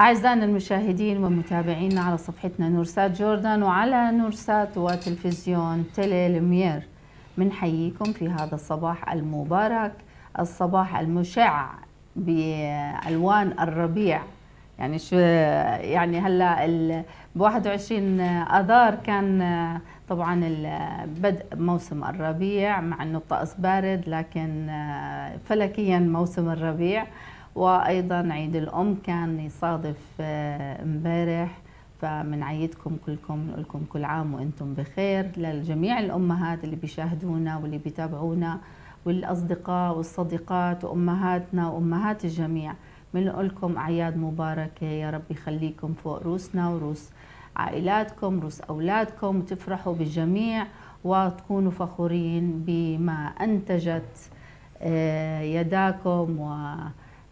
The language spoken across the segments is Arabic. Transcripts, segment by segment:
أعزائنا المشاهدين ومتابعينا على صفحتنا نورسات جوردان وعلى نورسات وتلفزيون تيلي لومير بنحييكم في هذا الصباح المبارك الصباح المشع بألوان الربيع. يعني شو يعني هلا ب 21 آذار كان طبعا بدء موسم الربيع مع انه الطقس بارد لكن فلكيا موسم الربيع. وأيضا عيد الأم كان يصادف امبارح فبنعيدكم كلكم نقول لكم كل عام وأنتم بخير. لجميع الأمهات اللي بيشاهدونا واللي بيتابعونا والأصدقاء والصديقات وأمهاتنا وأمهات الجميع بنقول لكم أعياد مباركة. يا رب يخليكم فوق روسنا وروس عائلاتكم روس أولادكم وتفرحوا بالجميع وتكونوا فخورين بما أنتجت يداكم و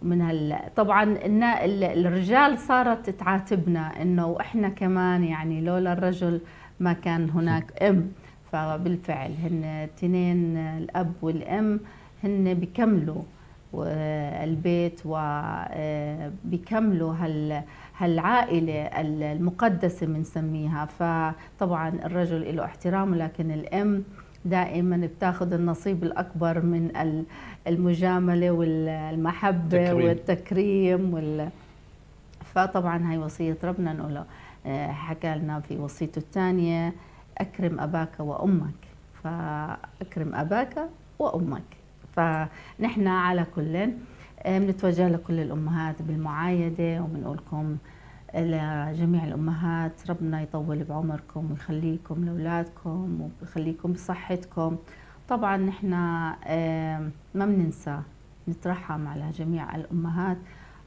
من هال طبعا الرجال صارت تعاتبنا إنه إحنا كمان يعني لولا الرجل ما كان هناك أم. فبالفعل هن الاثنين الأب والأم هن بيكملوا البيت وبيكملوا هال هالعائلة المقدسة بنسميها. فطبعا الرجل له احترامه لكن الأم دائما بتاخذ النصيب الأكبر من المجاملة والمحبة تكريم. والتكريم وال. فطبعا هاي وصية ربنا نقول حكى لنا في وصيته الثانية أكرم أباك وأمك. فأكرم أباك وأمك. فنحن على كل بنتوجه لكل الأمهات بالمعايدة وبنقول لكم لجميع الأمهات ربنا يطول بعمركم ويخليكم لأولادكم ويخليكم بصحتكم. طبعا نحن ما بننسى نترحم على جميع الأمهات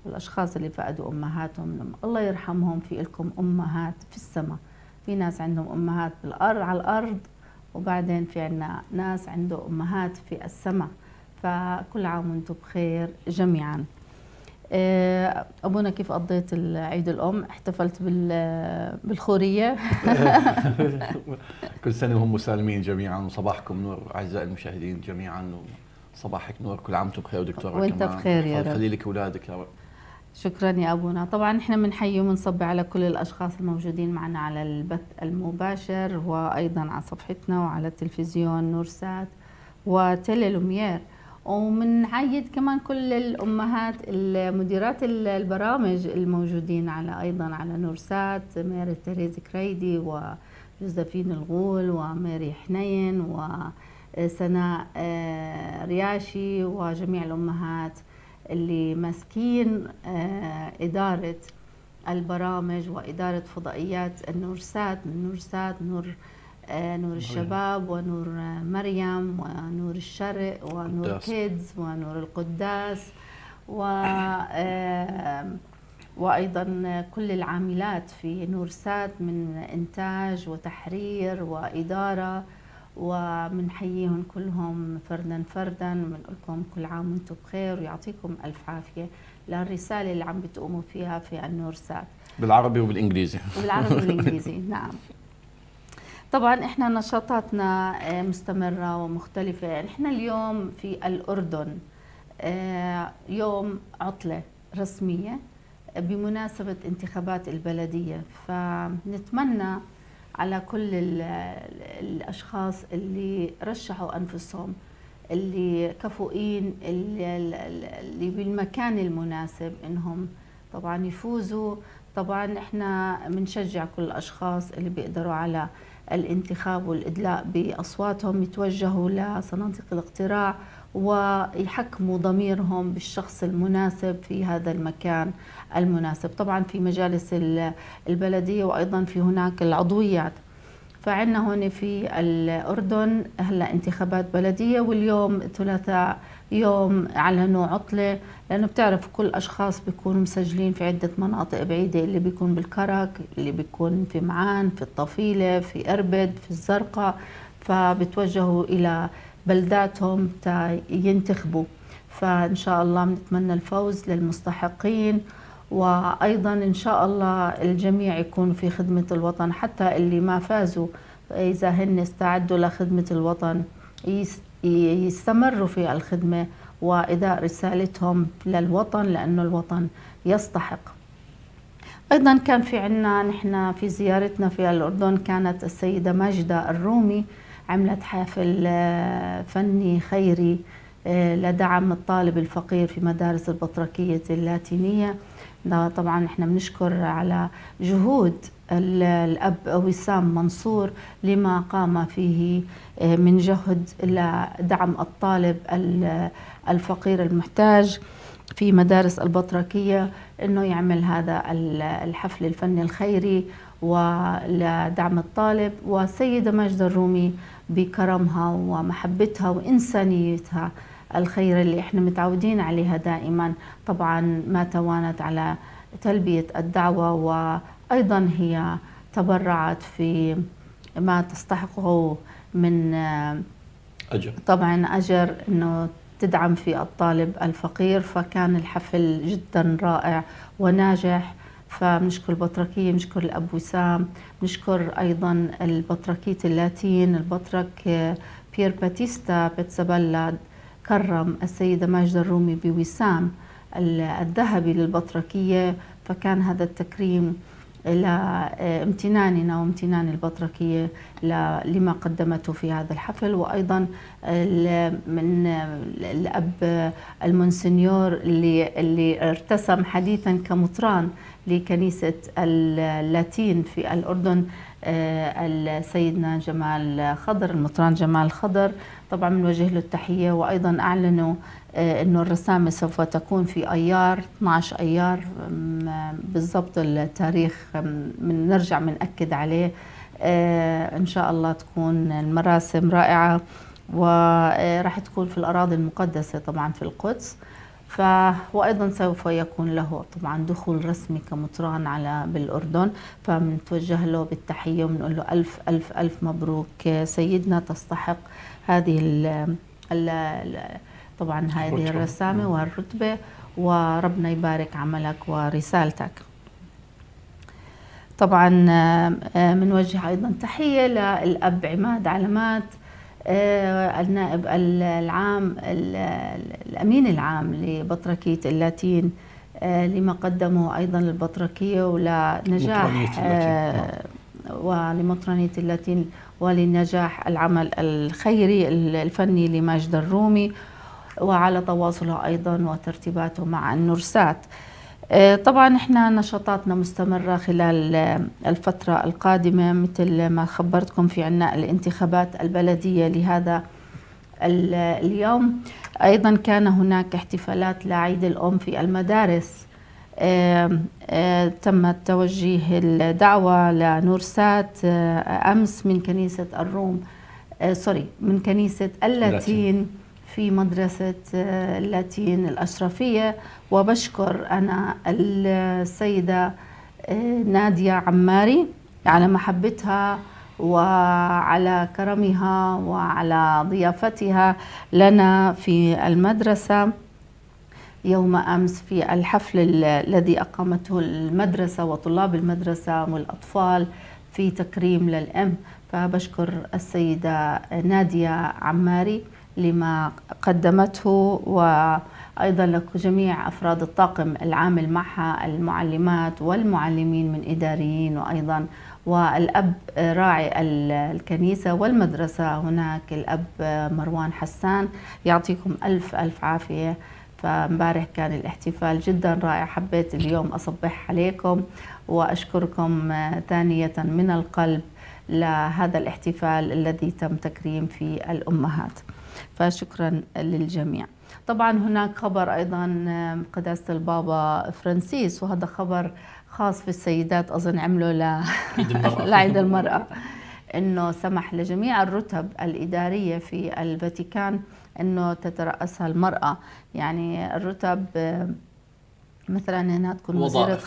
والاشخاص اللي فقدوا أمهاتهم. الله يرحمهم في لكم أمهات في السماء. في ناس عندهم أمهات بالارض على الأرض وبعدين في عندنا ناس عنده أمهات في السماء. فكل عام وأنتم بخير جميعا. أبونا كيف قضيت عيد الأم؟ احتفلت بالخورية. كل سنة وهم مسالمين جميعا وصباحكم نور أعزائي المشاهدين جميعا وصباحك نور. كل عام وأنتم بخير دكتورة وأنت بخير يا رب. خلي لك اولادك يا رب. شكرا يا أبونا. طبعا إحنا بنحيي وبنصب على كل الأشخاص الموجودين معنا على البث المباشر وأيضا على صفحتنا وعلى التلفزيون نورسات وتيلي لوميير ومنعيد كمان كل الأمهات مديرات البرامج الموجودين على أيضا على نورسات ماري تريز كريدي وجوزفين الغول وماري حنين وسناء رياشي وجميع الأمهات اللي ماسكين إدارة البرامج وإدارة فضائيات النورسات من نورسات نور نور الشباب ونور مريم ونور الشرق ونور كيدز ونور القداس و وأيضا كل العاملات في نورسات من إنتاج وتحرير وإدارة وبنحييهم كلهم فردا فردا بنقول لكم كل عام وأنتم بخير ويعطيكم ألف عافية. للرساله اللي عم بتقوموا فيها في النورسات بالعربي وبالإنجليزي. بالعربي والإنجليزي نعم. طبعا إحنا نشاطاتنا مستمرة ومختلفة. إحنا اليوم في الأردن يوم عطلة رسمية بمناسبة انتخابات البلدية. فنتمنى على كل الأشخاص اللي رشحوا أنفسهم اللي كفؤين اللي, بالمكان المناسب إنهم طبعا يفوزوا. طبعا إحنا بنشجع كل الأشخاص اللي بيقدروا على الانتخاب والإدلاء بأصواتهم يتوجهوا لصناديق الاقتراع ويحكموا ضميرهم بالشخص المناسب في هذا المكان المناسب. طبعا في مجالس البلدية وأيضا في هناك العضويات. فعندنا هون في الأردن هلا انتخابات بلدية واليوم الثلاثاء يوم أعلنوا عطلة لأنه بتعرف كل أشخاص بيكونوا مسجلين في عدة مناطق بعيدة اللي بيكون بالكرك اللي بيكون في معان في الطفيلة في أربد في الزرقاء فبتوجهوا إلى بلداتهم تا ينتخبوا. فإن شاء الله بنتمنى الفوز للمستحقين وأيضا إن شاء الله الجميع يكون في خدمة الوطن حتى اللي ما فازوا إذا هن استعدوا لخدمة الوطن يستمروا في الخدمة واداء رسالتهم للوطن لأنه الوطن يستحق. أيضا كان في عنا نحن في زيارتنا في الأردن كانت السيدة ماجدة الرومي عملت حافل آه، فني خيري آه، لدعم الطالب الفقير في مدارس البطركية اللاتينية. طبعا إحنا بنشكر على جهود الأب وسام منصور لما قام فيه آه، من جهد لدعم الطالب الفقير المحتاج في مدارس البطركية أنه يعمل هذا الحفل الفني الخيري ولدعم الطالب والسيدة ماجدة الرومي بكرمها ومحبتها وإنسانيتها الخير اللي إحنا متعودين عليها دائما. طبعا ما توانت على تلبية الدعوة وأيضا هي تبرعت في ما تستحقه من أجر. طبعا أجر أنه تدعم في الطالب الفقير فكان الحفل جدا رائع وناجح. فبنشكر البطركية بنشكر الأب وسام بنشكر أيضا البطركية اللاتين البطرك بيير باتيستا بيتسابيلا كرم السيدة ماجدة الرومي بوسام الذهبي للبطركية فكان هذا التكريم لامتناننا وامتنان البطركية لما قدمته في هذا الحفل. وأيضا من الأب المونسنيور اللي, اللي ارتسم حديثا كمطران لكنيسة اللاتين في الأردن آه، سيدنا جمال خضر المطران جمال خضر. طبعا بنوجه له التحية. وأيضا أعلنوا آه، إنه الرسامة سوف تكون في أيار 12 أيار بالضبط التاريخ من نرجع بنأكد عليه. آه، إن شاء الله تكون المراسم رائعة وراح آه، تكون في الأراضي المقدسة طبعا في القدس. ف وأيضا سوف يكون له طبعا دخول رسمي كمطران على بالأردن. فبنتوجه له بالتحية وبنقول له ألف ألف ألف مبروك. سيدنا تستحق هذه ال ال طبعا هذه الرسامة والرتبة وربنا يبارك عملك ورسالتك. طبعا بنوجه آه، أيضا تحية للأب عماد علامات آه، النائب العام الأمين العام لبطركية اللاتين آه، لما قدمه أيضا للبطركية ولنجاح نعم. ولمطرانيه اللاتين ولنجاح العمل الخيري الفني لماجد الرومي. وعلى تواصلها أيضا وترتيباته مع النرسات آه، طبعا إحنا نشاطاتنا مستمرة خلال الفترة القادمة مثل ما خبرتكم في عنا الانتخابات البلدية لهذا اليوم. أيضا كان هناك احتفالات لعيد الأم في المدارس. آه، آه، تم توجيه الدعوة لنورسات أمس من كنيسة الروم سوري من كنيسة اللاتين. في مدرسة آه، اللاتين الأشرفية. وبشكر أنا السيدة آه، نادية عماري على محبتها وعلى كرمها وعلى ضيافتها لنا في المدرسة. يوم أمس في الحفل الذي أقامته المدرسة وطلاب المدرسة والأطفال في تكريم للأم. فبشكر السيدة نادية عماري. لما قدمته وأيضا لجميع أفراد الطاقم العامل معها المعلمات والمعلمين من إداريين وأيضا والأب راعي الكنيسة والمدرسة. هناك الأب مروان حسان يعطيكم ألف ألف عافية. فامبارح كان الاحتفال جدا رائع. حبيت اليوم أصبح عليكم وأشكركم ثانية من القلب لهذا الاحتفال الذي تم تكريم فيه الأمهات. فشكرا للجميع. طبعا هناك خبر أيضا قداسة البابا فرانسيس وهذا خبر خاص في السيدات أظن عمله ل... لعيد المرأة. إنه سمح لجميع الرتب الإدارية في الفاتيكان إنه تترأسها المرأة. يعني الرتب مثلا هنا تكون وزيرة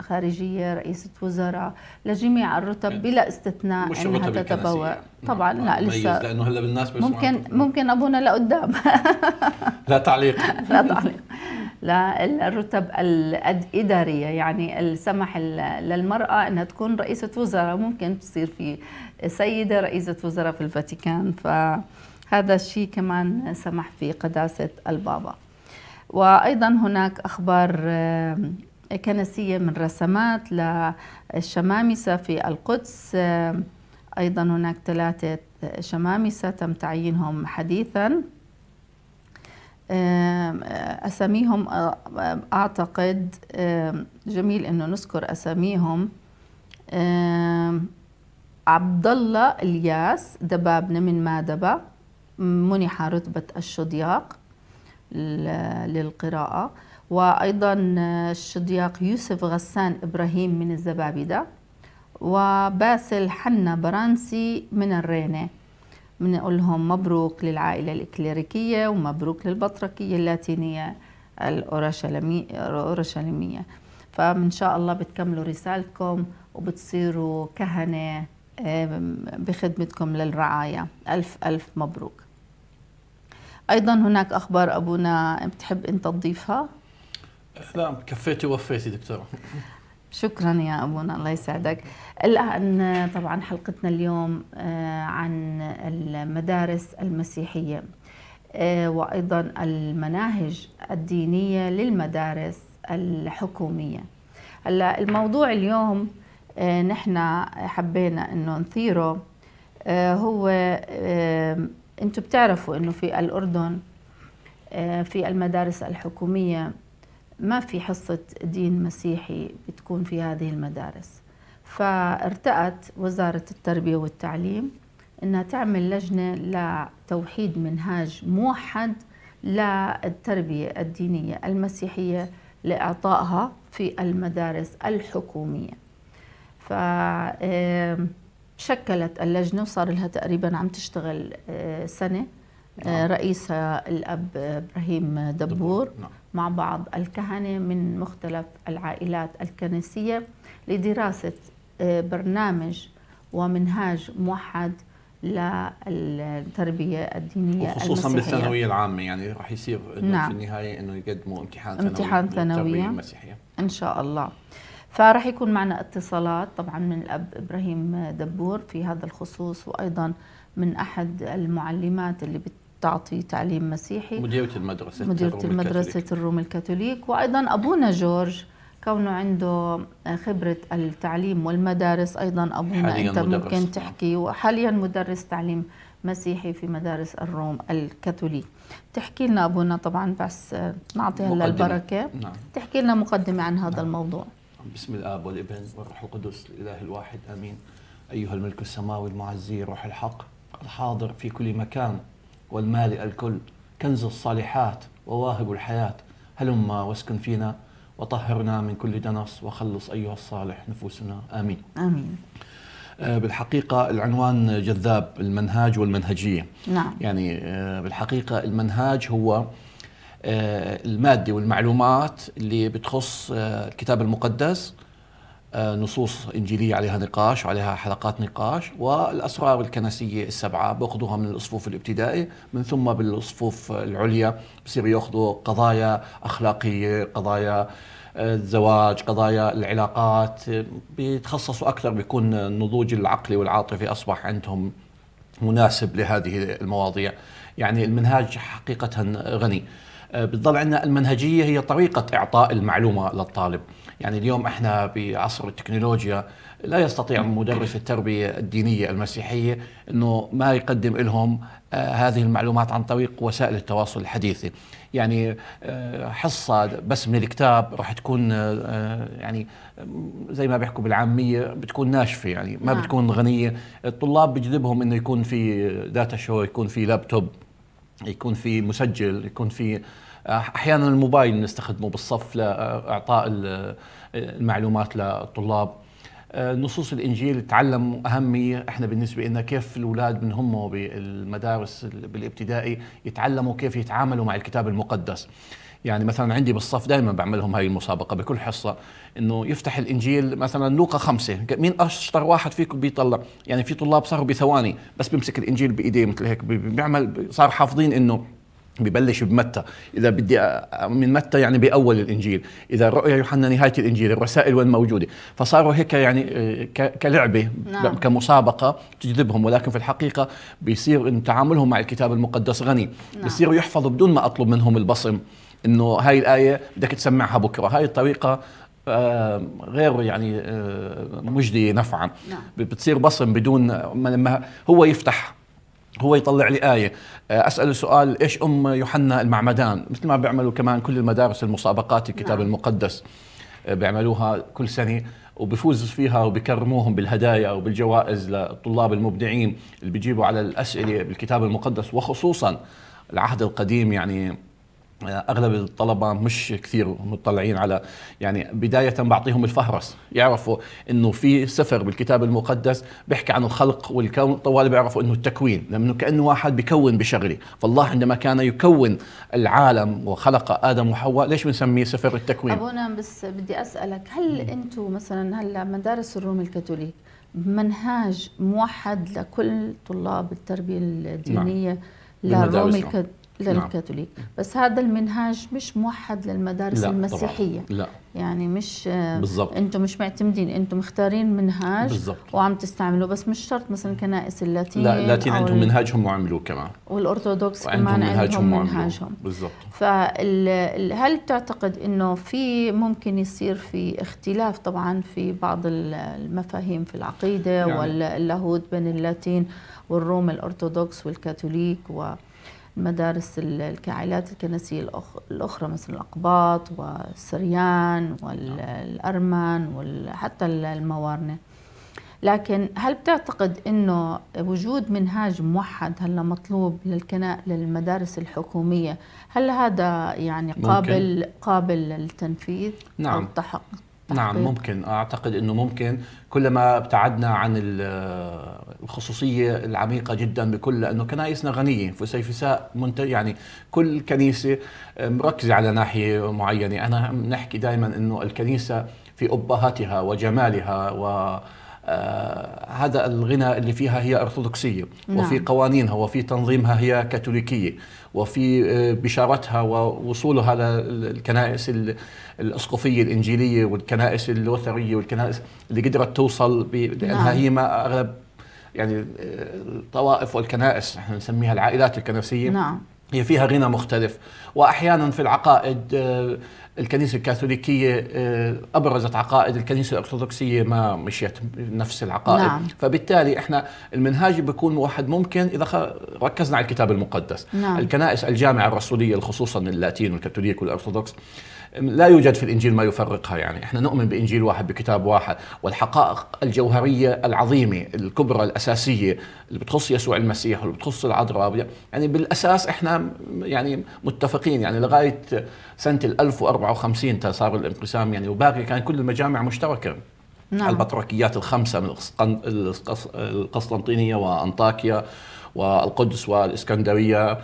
خارجية رئيسة وزراء لجميع الرتب يعني بلا استثناء مش إنها تتبوأ. طبعا لا لسه لأنه هلا بالناس ممكن ممكن أبونا لقدام. لا تعليق. لا تعليق. لا الرتب الإدارية يعني السمح للمرأة أنها تكون رئيسة وزراء. ممكن تصير في سيدة رئيسة وزراء في الفاتيكان. فهذا الشيء كمان سمح في قداسة البابا. وأيضا هناك أخبار كنسية من رسمات للشمامسة في القدس. أيضا هناك ثلاثة شمامسة تم تعيينهم حديثا. أساميهم أعتقد جميل إنه نذكر أساميهم. عبد الله إلياس دبابنة من مادبة منح رتبة الشدياق ل- للقراءة. وأيضا الشدياق يوسف غسان إبراهيم من الزبابدة وباسل حنا برانسي من الرينة. بنقول لهم مبروك للعائلة الإكليريكية ومبروك للبطركية اللاتينية الأورشليمية فإن شاء الله بتكملوا رسالتكم وبتصيروا كهنة بخدمتكم للرعاية. ألف ألف مبروك. أيضا هناك أخبار أبونا بتحب أنت تضيفها؟ لا كفيتي ووفيتي دكتورة. شكرا يا أبونا الله يسعدك. الآن طبعا حلقتنا اليوم آه، عن المدارس المسيحية آه، وأيضا المناهج الدينية للمدارس الحكومية. هلأ الموضوع اليوم آه، نحن حبينا إنه نثيره هو أنتم بتعرفوا انه في الأردن آه، في المدارس الحكومية ما في حصة دين مسيحي بتكون في هذه المدارس. فارتأت وزارة التربية والتعليم إنها تعمل لجنة لتوحيد منهاج موحد للتربية الدينية المسيحية لإعطائها في المدارس الحكومية. ف شكلت اللجنة وصار لها تقريبا عم تشتغل آه، سنة آه، نعم. رئيسها الأب إبراهيم دبور نعم. مع بعض الكهنة من مختلف العائلات الكنسية لدراسة آه، برنامج ومنهاج موحد للتربية الدينية وخصوصا المسيحية بالثانوية العامة يعني راح يصير نعم. في النهاية إنه يقدموا امتحان ثانوي امتحان للتربية ثانوية. المسيحية إن شاء الله فراح يكون معنا اتصالات طبعا من الأب إبراهيم دبور في هذا الخصوص وأيضا من أحد المعلمات اللي بتعطي تعليم مسيحي مديرة المدرسة مديرة الروم المدرسة الكاثوليك. الروم الكاثوليك وأيضا أبونا جورج كونه عنده خبرة التعليم والمدارس أيضا أبونا حالياً أنت مدرس، ممكن. تحكي وحاليا مدرس تعليم مسيحي في مدارس الروم الكاثوليك تحكي لنا أبونا طبعا بس نعطي هلا. البركة نعم تحكي لنا مقدمة عن هذا نعم. الموضوع بسم الآب والابن والروح القدس الإله الواحد آمين. أيها الملك السماوي المعزي روح الحق الحاضر في كل مكان والمالئ الكل كنز الصالحات وواهب الحياة. هلم واسكن فينا وطهرنا من كل دنس وخلص أيها الصالح نفوسنا آمين. آمين. آه، بالحقيقة العنوان جذاب المنهاج والمنهجية. نعم. يعني آه، بالحقيقة المنهاج هو آه، المادة والمعلومات اللي بتخص آه، الكتاب المقدس آه، نصوص إنجيلية عليها نقاش وعليها حلقات نقاش والأسرار الكنسية السبعة بأخذوها من الصفوف الابتدائي من ثم بالصفوف العليا بصير يأخذوا قضايا أخلاقية قضايا الزواج قضايا العلاقات بيتخصصوا أكثر بيكون النضوج العقلي والعاطفي أصبح عندهم مناسب لهذه المواضيع. يعني المنهاج حقيقة غني. آه، بتضل عندنا المنهجية هي طريقة إعطاء المعلومة للطالب. يعني اليوم إحنا بعصر التكنولوجيا لا يستطيع مدرس التربية الدينية المسيحية إنه ما يقدم لهم آه، هذه المعلومات عن طريق وسائل التواصل الحديثة يعني آه، حصة بس من الكتاب راح تكون يعني زي ما بيحكوا بالعامية بتكون ناشفة يعني ما نعم. بتكون غنية. الطلاب بجذبهم إنه يكون في داتا شو يكون في لابتوب يكون في مسجل يكون في أحيانا الموبايل نستخدمه بالصف لإعطاء ال- المعلومات للطلاب. نصوص الإنجيل تعلموا أهمية. إحنا بالنسبة لنا كيف الأولاد من هم بالمدارس بالابتدائي يتعلموا كيف يتعاملوا مع الكتاب المقدس. يعني مثلا عندي بالصف دائما بعملهم هاي المسابقة بكل حصة إنه يفتح الإنجيل مثلا لوقا خمسة. مين أشطر واحد فيكم بيطلع؟ يعني في طلاب صاروا بثواني بس بيمسك الإنجيل بإيديه مثل هيك بي- بيعمل صار حافظين إنه ببلش بمتى. إذا بدي من متى يعني بأول الإنجيل. إذا رؤيا يوحنا نهاية الإنجيل الرسائل وين موجودة؟ فصاروا هيك يعني آه، كلعبة نعم. كمسابقة تجذبهم. ولكن في الحقيقة بيصير إن تعاملهم مع الكتاب المقدس غني. نعم. بيصيروا يحفظوا بدون ما أطلب منهم البصم إنه هاي الآية بدك تسمعها بكرة. هاي الطريقة آه، غير يعني آه، مجدي نفعا. نعم. بتصير بصم بدون ما هو يفتح هو يطلع لي آية. آه، أسأله سؤال إيش أم يوحنا المعمدان؟ مثل ما بيعملوا كمان كل المدارس المسابقات الكتاب نعم. المقدس. آه، بيعملوها كل سنة وبيفوز فيها وبيكرموهم بالهدايا وبالجوائز للطلاب المبدعين اللي بيجيبوا على الأسئلة بالكتاب المقدس. وخصوصا العهد القديم يعني أغلب الطلبة مش كثير مطلعين على يعني بداية بعطيهم الفهرس. يعرفوا إنه في سفر بالكتاب المقدس بيحكي عن الخلق والكون طوال بيعرفوا إنه التكوين لأنه كأنه واحد بيكون بشغله فالله عندما كان يكون العالم وخلق آدم وحواء ليش بنسميه سفر التكوين؟ ابونا بس بدي أسألك هل أنتم مثلا هلأ مدارس الروم الكاثوليك منهاج موحد لكل طلاب التربية الدينية للروم بالمدارس. للكاثوليك. بس هذا المنهاج مش موحد للمدارس لا المسيحية. طبعا لا. يعني مش بالضبط. أنتم مش معتمدين أنتم مختارين منهاج بالضبط. وعم تستعملوا بس مش شرط مثلا كنائس اللاتين لا اللاتين عندهم منهاجهم وعملوه كمان. والأرثوذكس كمان منهاجهم عندهم وعملوه منهاجهم. بالضبط. فهل تعتقد إنه في ممكن يصير في اختلاف طبعا في بعض ال- المفاهيم في العقيدة يعني- واللاهوت بين اللاتين والروم الأرثوذكس والكاثوليك والمدارس ال- العائلات الكنسية الأخ- الأخرى مثل الأقباط والسريان والارمن وحتى الموارنة لكن هل بتعتقد إنه وجود منهاج موحد هلا مطلوب للكنا للمدارس الحكومية هل هذا يعني ممكن. قابل قابل للتنفيذ نعم. أو التحق نعم؟ ممكن. أعتقد إنه ممكن. كلما ابتعدنا عن ال- الخصوصية العميقة جدا بكل لأنه كنائسنا غنية. فسيفساء منت يعني كل كنيسة مركزة على ناحية معينة. أنا نحكي دائما إنه الكنيسة في أبهاتها وجمالها و آه هذا الغنى اللي فيها هي أرثوذكسية نعم. وفي قوانينها وفي تنظيمها هي كاثوليكية وفي آه، بشارتها ووصولها للكنائس ال- الأسقفية الإنجيلية والكنائس اللوثريه والكنائس اللي قدرت توصل لأنها نعم. هي ما أغلب يعني آه، الطوائف والكنائس إحنا نسميها العائلات الكنسيه نعم هي فيها غنى مختلف وأحيانا في العقائد آه، الكنيسة الكاثوليكية آه، أبرزت عقائد الكنيسة الأرثوذكسية ما مشيت نفس العقائد نعم. فبالتالي إحنا المنهاج بيكون موحد ممكن إذا ركزنا على الكتاب المقدس نعم. الكنائس الجامعة الرسولية خصوصا اللاتين والكاثوليك والأرثوذكس لا يوجد في الإنجيل ما يفرقها يعني. إحنا نؤمن بإنجيل واحد بكتاب واحد. والحقائق الجوهرية العظيمة الكبرى الأساسية اللي بتخص يسوع المسيح واللي بتخص العذراء يعني بالأساس إحنا يعني متفقين يعني لغاية سنة ال 1054 تا صار الانقسام يعني. وباقي كان كل المجامع مشتركة. نعم. البطركيات الخمسة من القسطن- القس- القسطنطينية وأنطاكيا والقدس والإسكندرية.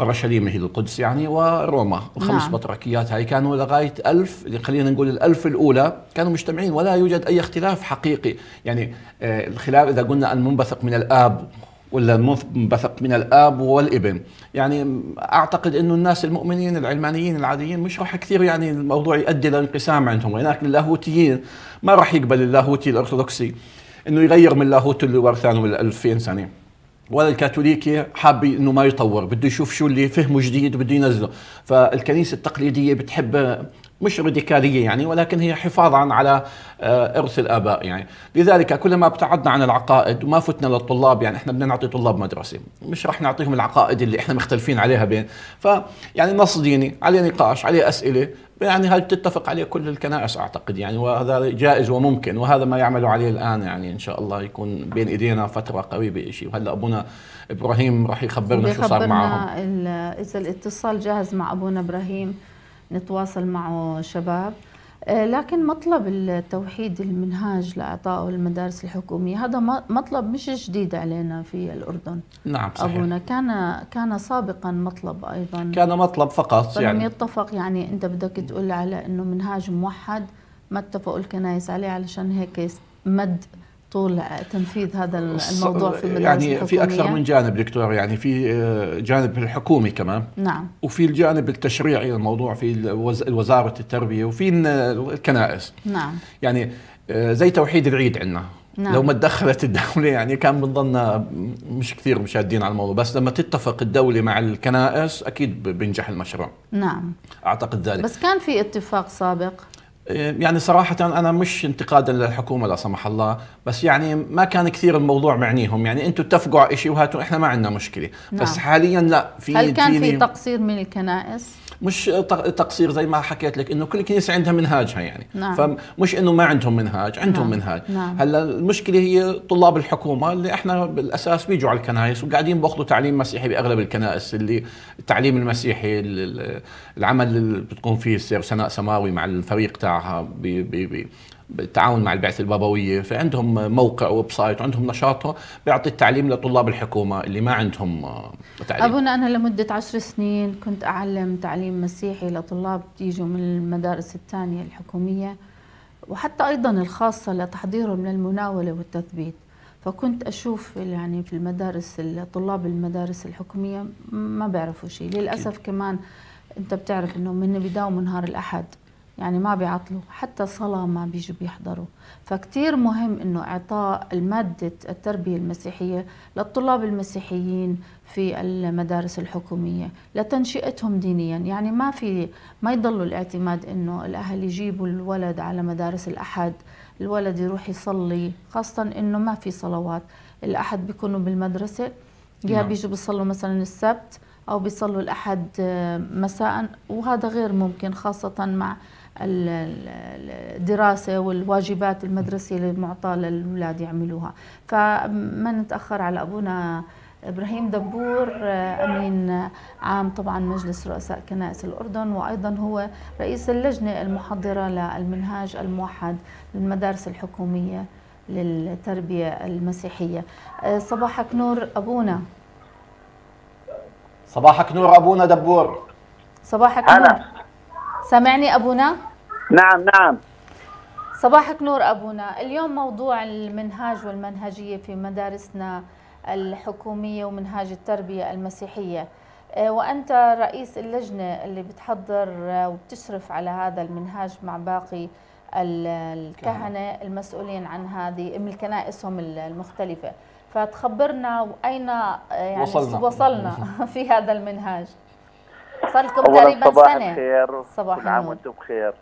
اورشليم هي القدس يعني وروما الخمس نعم. بطركيات هاي كانوا لغاية ألف خلينا نقول الألف الأولى كانوا مجتمعين ولا يوجد أي اختلاف حقيقي. يعني آه، الخلاف إذا قلنا المنبثق من الآب ولا المنبثق من الآب والابن. يعني أعتقد إنه الناس المؤمنين العلمانيين العاديين مش راح كثير يعني الموضوع يؤدي لانقسام عندهم ولكن اللاهوتيين ما راح يقبل اللاهوتي الأرثوذكسي إنه يغير من لاهوته اللي ورثانه من 2000 سنة. ولا الكاثوليكي حاب إنه ما يطور بده يشوف شو اللي فهمه جديد وبده ينزله. فالكنيسة التقليدية بتحب مش راديكاليه يعني ولكن هي حفاظا على آه، إرث الآباء يعني. لذلك كلما ابتعدنا عن العقائد وما فتنا للطلاب يعني إحنا بدنا نعطي طلاب مدرسة مش راح نعطيهم العقائد اللي إحنا مختلفين عليها بين. ف يعني نص ديني عليه نقاش عليه أسئلة يعني هذه بتتفق عليه كل الكنائس أعتقد يعني وهذا جائز وممكن وهذا ما يعملوا عليه الآن يعني إن شاء الله يكون بين إيدينا فترة قريبة شيء وهلأ أبونا إبراهيم راح يخبرنا شو صار معهم. إذا الاتصال جاهز مع أبونا إبراهيم. نتواصل معه شباب. آه، لكن مطلب التوحيد المنهاج لإعطائه المدارس الحكومية هذا مطلب مش جديد علينا في الأردن. نعم صحيح. أبونا كان كان سابقا مطلب أيضا. كان مطلب فقط يعني. يتفق يعني أنت بدك تقول على إنه منهاج موحد ما اتفقوا الكنائس عليه علشان هيك مد طول تنفيذ هذا الموضوع في المدارس يعني الحكوميه في أكثر من جانب دكتور يعني في آه، جانب الحكومي كمان. نعم. وفي الجانب التشريعي الموضوع في وزارة التربية وفي الكنائس. نعم. يعني آه، زي توحيد العيد عندنا. نعم. لو ما تدخلت الدولة يعني كان بنضلنا مش كثير مشادين على الموضوع. بس لما تتفق الدولة مع الكنائس أكيد بينجح المشروع. نعم. أعتقد ذلك. بس كان في اتفاق سابق يعني صراحة أنا مش انتقادا للحكومة لا سمح الله بس يعني ما كان كثير الموضوع معنيهم يعني أنتم اتفقوا على شيء وهاتوا إحنا ما عندنا مشكلة نعم. بس حاليا لا في هل كان في تقصير من الكنائس؟ مش تق- تقصير زي ما حكيت لك إنه كل كنيسة عندها منهاجها يعني نعم. فمش إنه ما عندهم منهاج عندهم نعم. منهاج نعم. هلأ المشكلة هي طلاب الحكومة اللي إحنا بالأساس بيجوا على الكنائس وقاعدين باخذوا تعليم مسيحي بأغلب الكنائس اللي التعليم المسيحي ال- ال- العمل اللي بتقوم فيه السير سناء سماوي مع الفريق تاعها ب- ب- ب- بالتعاون مع البعثة البابوية فعندهم موقع website وعندهم نشاطه بيعطي التعليم لطلاب الحكومة اللي ما عندهم آه، تعليم. أبونا أنا لمدة عشر سنين كنت أعلم تعليم مسيحي لطلاب يجوا من المدارس الثانية الحكومية وحتى أيضا الخاصة لتحضيرهم للمناولة والتثبيت. فكنت أشوف يعني في المدارس طلاب المدارس الحكومية ما بيعرفوا شيء. للأسف كمان أنت بتعرف إنه من بيداوموا نهار الأحد يعني ما بيعطلوا حتى صلاة ما بيجوا بيحضروا. فكتير مهم إنه إعطاء المادة التربية المسيحية للطلاب المسيحيين في المدارس الحكومية لتنشئتهم دينيا. يعني ما في ما يضلوا الاعتماد إنه الأهل يجيبوا الولد على مدارس الأحد الولد يروح يصلي خاصة إنه ما في صلوات. الأحد بيكونوا بالمدرسة يا نعم. بيجوا بيصلوا مثلا السبت أو بيصلوا الأحد مساء وهذا غير ممكن خاصة مع الدراسة والواجبات المدرسية المعطاة للأولاد يعملوها. فما نتأخر على أبونا إبراهيم دبور آه، أمين عام طبعا مجلس رؤساء كنائس الأردن وأيضا هو رئيس اللجنة المحضرة للمنهاج الموحد للمدارس الحكومية للتربية المسيحية. آه، صباحك نور أبونا. صباحك نور أبونا دبور. صباحك. نور. سامعني أبونا؟ نعم نعم. صباحك نور أبونا. اليوم موضوع المنهاج والمنهجية في مدارسنا الحكومية ومنهاج التربية المسيحية. آه، وأنت رئيس اللجنة اللي بتحضر آه، وبتشرف على هذا المنهاج مع باقي ال- الكهنة المسؤولين عن هذه من كنائسهم المختلفة. فتخبرنا أين آه، يعني وصلنا. وصلنا في هذا المنهاج. صار لكم تقريبا صباح سنة. الخير. صباح كل عام النور. وأنتم بخير.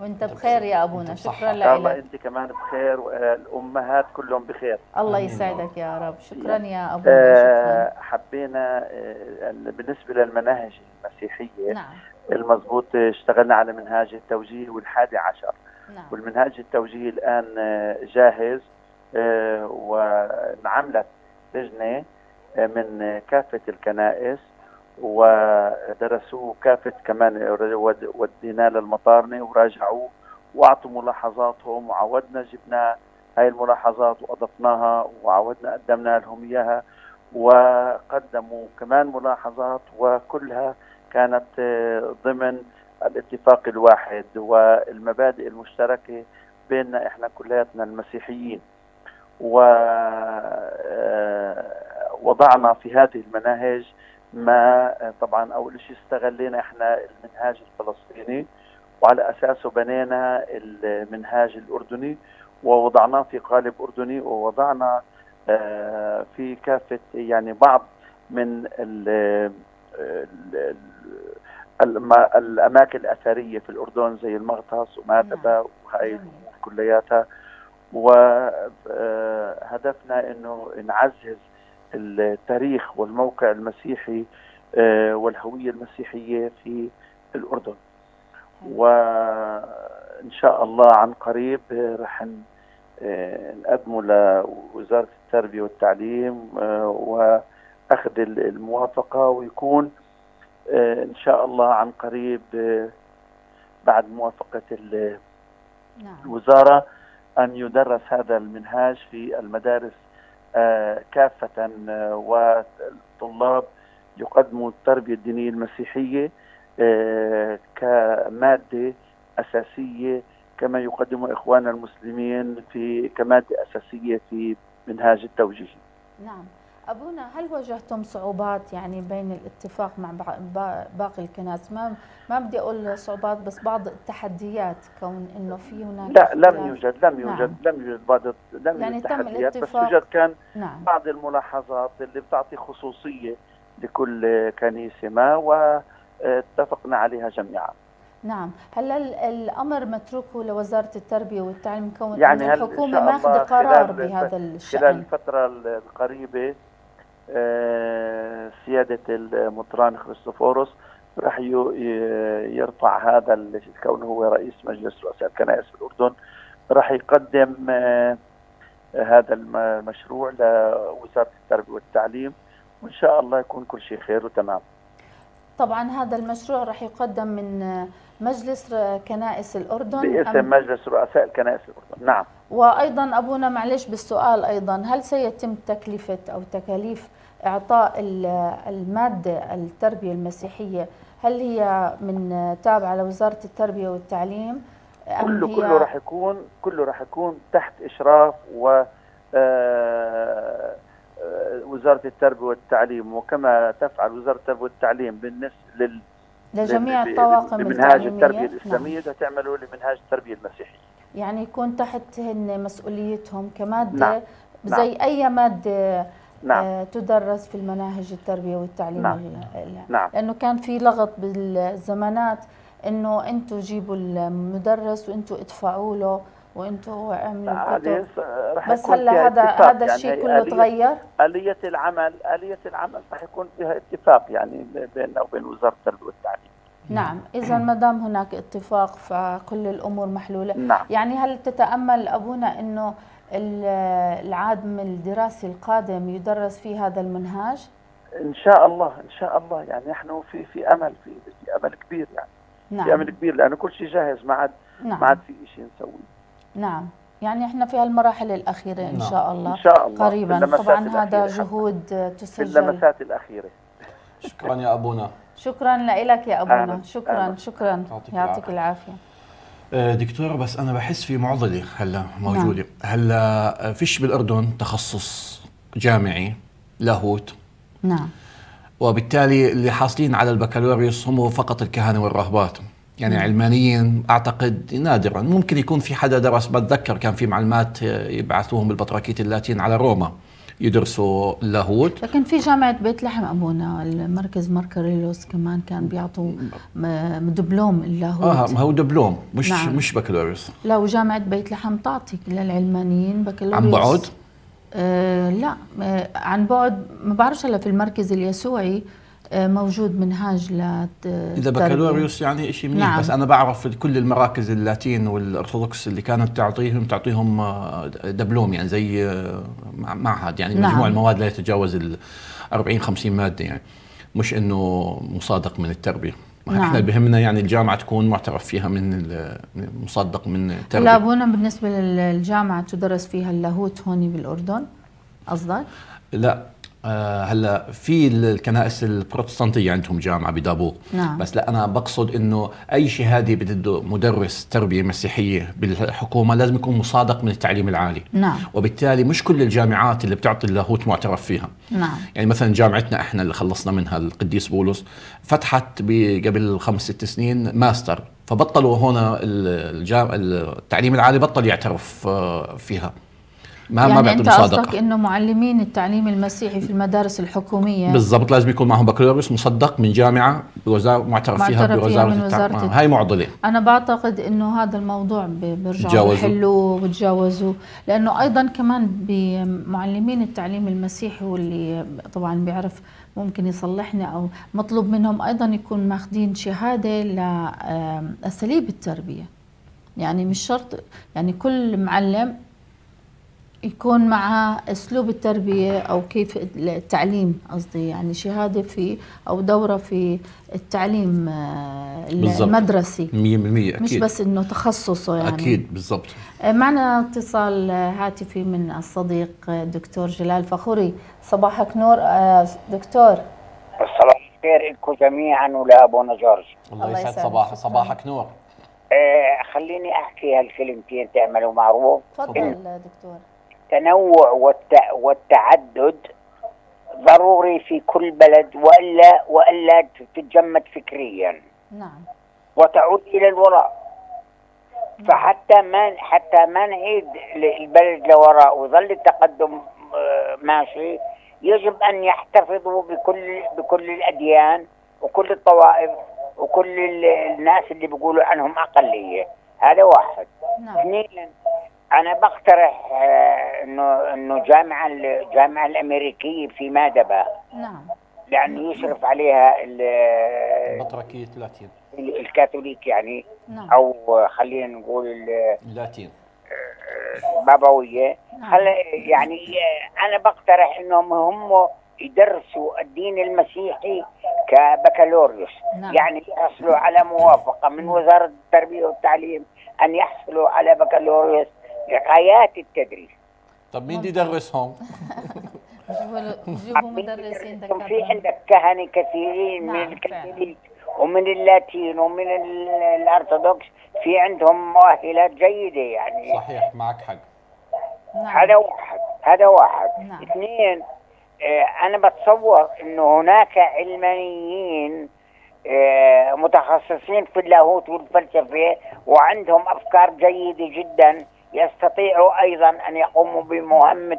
وأنت بخير يا بصحة. شكرا ان شاء الله لك أنت كمان بخير والأمهات كلهم بخير. الله. يسعدك يا رب. شكرا يا أبونا. شكرا. آه حبينا آه بالنسبة للمناهج المسيحية نعم. المضبوط اشتغلنا على منهاج التوجيه والحادي عشر. نعم. والمنهاج التوجيهي الآن آه، جاهز آه، وانعملت لجنة آه، من كافة الكنائس. ودرسوه كافة كمان ود- وديناه للمطارنه وراجعوه وأعطوا ملاحظاتهم وعودنا جبنا هاي الملاحظات وأضفناها وعودنا قدمنا لهم إياها وقدموا كمان ملاحظات وكلها كانت آه، ضمن الاتفاق الواحد والمبادئ المشتركة بيننا إحنا كلياتنا المسيحيين. ووضعنا في هذه المناهج ما آه، طبعا أول شيء استغلينا إحنا المنهاج الفلسطيني وعلى أساسه بنينا المنهاج الأردني ووضعناه في قالب أردني ووضعنا آه، في كافة يعني بعض من ال ال- الأماكن الأثرية في الأردن زي المغطس ومادبه وهي جميل. الأمور كلياتها وهدفنا إنه نعزز التاريخ والموقع المسيحي آه، والهوية المسيحية في الأردن. وإن شاء الله عن قريب رح آه، نقدمه لوزارة التربية والتعليم آه، وأخذ ال- الموافقة ويكون إن شاء الله عن قريب بعد موافقة ال- نعم. الوزارة أن يدرس هذا المنهاج في المدارس آه، كافة آه، والطلاب يقدموا التربية الدينية المسيحية آه، كمادة أساسية كما يقدم إخواننا المسلمين في كمادة أساسية في منهاج التوجيهي. نعم أبونا هل واجهتم صعوبات يعني بين الاتفاق مع باقي الكنائس؟ ما ما بدي أقول صعوبات بس بعض التحديات كون إنه في هناك لا لم اختلاف. يوجد لم يوجد لم يوجد بعض لم يعني يوجد تم تحديات بس الاتفاق. يوجد كان نعم. بعض الملاحظات اللي بتعطي خصوصية لكل كنيسة ما واتفقنا عليها جميعا. نعم. هلا الأمر متروك لوزارة التربية والتعليم؟ كون يعني الحكومة ماخذة قرار بهذا الشأن. خلال الفترة القريبة آه، سيادة المطران خريستوفوروس راح يرفع هذا كونه هو رئيس مجلس رؤساء الكنائس في الاردن راح يقدم آه، هذا المشروع لوزارة التربية والتعليم وإن شاء الله يكون كل شيء خير وتمام. طبعا هذا المشروع راح يقدم من مجلس كنائس الأردن باسم مجلس رؤساء الكنائس الأردن. نعم. وأيضا أبونا معلش بالسؤال أيضا هل سيتم تكلفة أو تكاليف إعطاء المادة التربية المسيحية هل هي من تابعة لوزارة التربية والتعليم أم كله هي كله راح يكون كله راح يكون تحت إشراف و آه، آه، وزارة التربية والتعليم وكما تفعل وزارة التربية والتعليم بالنسبة لل لجميع الطواقم لمنهاج التربية نعم. الإسلامية نعم. تعمله لمنهاج التربية المسيحية يعني يكون تحت هن مسؤوليتهم كمادة نعم. زي نعم. أي مادة نعم. آه تدرس في المناهج التربية والتعليم نعم. نعم. لأنه كان في لغط بالزمانات إنه أنتم جيبوا المدرس وأنتم ادفعوا له وأنتم اعملوا الكتب بس هلا هذا هذا الشيء يعني كله تغير آلية العمل آلية العمل راح يكون فيها اتفاق يعني بيننا وبين وزارة التربية والتعليم نعم إذا ما دام هناك اتفاق فكل الأمور محلولة نعم. يعني هل تتأمل أبونا أنه العام الدراسي القادم يدرس في هذا المنهاج؟ إن شاء الله إن شاء الله. يعني نحن في في أمل في في أمل كبير يعني. نعم. في أمل كبير لأنه كل شيء جاهز ما عاد نعم. ما عاد في شيء نسويه. نعم. يعني إحنا في هالمراحل الأخيرة إن نعم. شاء الله. إن شاء الله. قريبا. طبعا هذا جهود تسجل. في اللمسات الأخيرة. شكرا يا أبونا. شكرا لك يا أبونا. شكرا. شكرا. يعطيك العافية. دكتور بس أنا بحس في معضلة هلا موجودة. نعم. هلا فيش بالأردن تخصص جامعي لاهوت. نعم. وبالتالي اللي حاصلين على البكالوريوس هم فقط الكهنة والرهبات. يعني نعم. علمانيين أعتقد نادرا. ممكن يكون في حدا درس بتذكر كان في معلومات يبعثوهم البطراكيت اللاتين على روما. يدرسوا اللاهوت لكن في جامعة بيت لحم أبونا المركز ماركاريلوس كمان كان بيعطوا دبلوم اللاهوت آه هو دبلوم مش نعم. مش بكالوريوس لا وجامعة بيت لحم تعطي للعلمانيين بكالوريوس عن بعد؟ آه لا آه عن بعد ما بعرفش هلا في المركز اليسوعي موجود منهاج ل إذا بكالوريوس يعني شيء منيح نعم. بس أنا بعرف كل المراكز اللاتين والأرثوذكس اللي كانت تعطيهم تعطيهم آه، دبلوم يعني زي آه، معهد يعني نعم. مجموع المواد لا يتجاوز ال 40 50 مادة يعني مش إنه مصادق من التربية نعم. إحنا بهمنا يعني الجامعة تكون معترف فيها من مصدق من التربيه لا ابونا بالنسبة للجامعة تدرس فيها اللاهوت هون بالأردن قصدك؟ لا آه، هلا في الكنائس البروتستانتية عندهم جامعة بدابوق نعم. بس لا أنا بقصد إنه أي شهادة بده مدرس تربية مسيحية بالحكومة لازم يكون مصادق من التعليم العالي نعم. وبالتالي مش كل الجامعات اللي بتعطي اللاهوت معترف فيها نعم. يعني مثلا جامعتنا إحنا اللي خلصنا منها القديس بولس فتحت قبل خمس ست سنين ماستر فبطلوا هنا التعليم العالي بطل يعترف آه، فيها ما يعني ما بيعطي انت قصدك إنه معلمين التعليم المسيحي في المدارس الحكومية. بالضبط لازم يكون معهم بكالوريوس مصدق من جامعة بوزاره معترف فيها بوزارة من وزارة هاي معضلة. أنا بعتقد إنه هذا الموضوع بيرجعوا يحلوه وبتجاوزوه لأنه أيضا كمان بمعلمين التعليم المسيحي واللي طبعا بيعرف ممكن يصلحنا أو مطلوب منهم أيضا يكون ماخذين شهادة لاساليب التربية. يعني مش شرط يعني كل معلم يكون معها أسلوب التربية أو كيف التعليم قصدي يعني شهادة في أو دورة في التعليم آه، المدرسي. 100% أكيد مش بس إنه تخصصه يعني. أكيد بالضبط. آه، معنا اتصال هاتفي من الصديق آه، دكتور جلال فخوري. صباحك نور دكتور. الصباح الخير لكم جميعا ولابونا جورج. الله يسعد صباح صباحك نور. آه خليني أحكي هالكلمتين تعملوا معروف. تفضل. دكتور. التنوع والتعدد ضروري في كل بلد والا وإلا تتجمد فكريا. نعم. وتعود إلى الوراء. فحتى ما حتى ما نعيد البلد لوراء ويظل التقدم آه، ماشي يجب أن يحتفظوا بكل بكل الأديان وكل الطوائف وكل ال- الناس اللي بيقولوا عنهم أقلية. هذا واحد. نعم. اثنين أنا بقترح آه، إنه إنه جامعه الجامعة الأمريكية في مادبة. نعم. لأنه يشرف عليها ال- بطركية لاتين. الكاثوليك يعني. نعم. أو خلينا نقول ال- لاتين. البابويه نعم. هلا يعني أنا بقترح إنهم هم يدرسوا الدين المسيحي كبكالوريوس. نعم. يعني يحصلوا على موافقة من وزارة التربية والتعليم أن يحصلوا على بكالوريوس لغايات التدريس. طب مين بده يدرسهم؟ جيبوا مدرسين في عندك كهنة كثيرين نعم، من الكاثوليك ومن اللاتين ومن ال- الأرثوذكس. في عندهم مؤهلات جيدة يعني. صحيح معك حق. نعم. هذا واحد هذا واحد. نعم. اثنين آه، أنا بتصور إنه هناك علمانيين آه، متخصصين في اللاهوت والفلسفة وعندهم أفكار جيدة جدا. يستطيعوا أيضا أن يقوموا بمهمه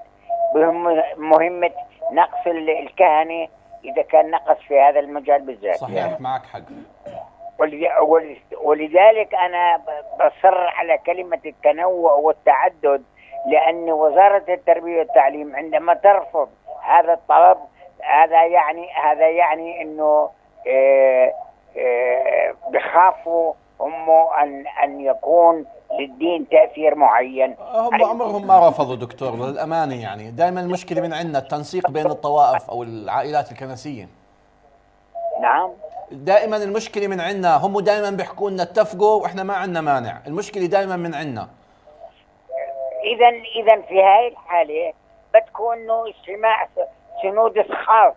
بمهمة نقص ال- الكهنة إذا كان نقص في هذا المجال بالذات. صحيح. معك حق. ولذ- ول- ولذلك أنا ب- بصر على كلمة التنوع والتعدد لأن وزارة التربية والتعليم عندما ترفض هذا الطلب هذا يعني هذا يعني إنه آه، آه، بخافوا هم ان أن يكون للدين تأثير معين. هم عمرهم ما رفضوا دكتور للأمانة يعني. دائما المشكلة من عندنا التنسيق بين الطوائف أو العائلات الكنسية. نعم. دائما المشكلة من عندنا هم دائما بيحكوا لنا اتفقوا وإحنا ما عندنا مانع. المشكلة دائما من عندنا. اذا اذا في هاي الحالة بتكون اجتماع س- سنودس خاص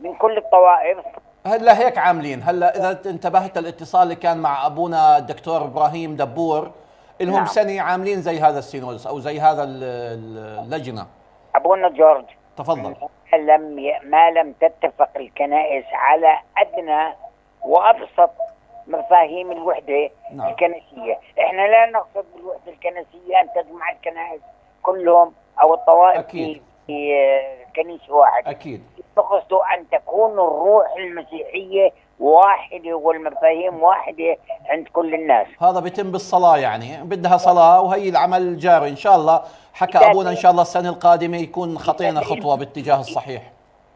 من كل الطوائف. هلأ هيك عاملين. هلأ إذا انتبهت الاتصال اللي كان مع أبونا الدكتور إبراهيم دبور لهم نعم. سنه عاملين زي هذا السينوس أو زي هذا ال- ال- اللجنة أبونا جورج تفضل لم ي... ما لم تتفق الكنائس على أدنى وأبسط مفاهيم الوحدة نعم. الكنسية، إحنا لا نقصد بالوحدة الكنسية أن تجمع الكنائس كلهم أو الطوائف أكيد. في آه، كنيسه واحدة، أكيد نقصد أن تكون الروح المسيحية واحدة والمفاهيم واحدة عند كل الناس. هذا بيتم بالصلاة يعني بدها صلاة وهي العمل الجاري إن شاء الله حكى إذا أبونا إن شاء الله السنة القادمة يكون خطينا خطوة باتجاه الصحيح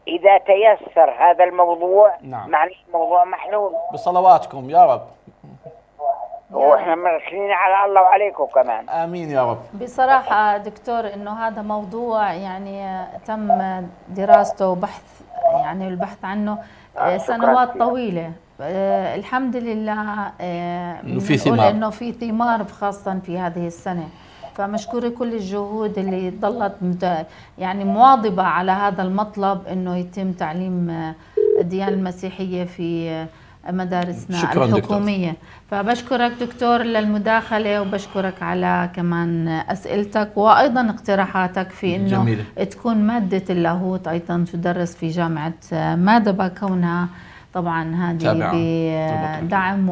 إذا تيسر هذا الموضوع نعم. معناه الموضوع محلول بصلواتكم يا رب وإحنا مرسلين على الله وعليكم كمان. آمين يا رب بصراحة دكتور إنه هذا موضوع يعني تم دراسته وبحث يعني البحث عنه سنوات كثير. طويلة آه، الحمد لله آه، إنه في ثمار. إنه في ثمار خاصة في هذه السنة فمشكورة كل الجهود اللي ضلت مت- يعني مواظبة على هذا المطلب إنه يتم تعليم آه، الديانة المسيحية في آه، مدارسنا شكراً دكتور. الحكومية فبشكرك دكتور للمداخلة وبشكرك على كمان أسئلتك وأيضا اقتراحاتك في أنه جميلة. تكون مادة اللاهوت أيضا تدرس في جامعة مادبا كونها طبعا هذه بدعم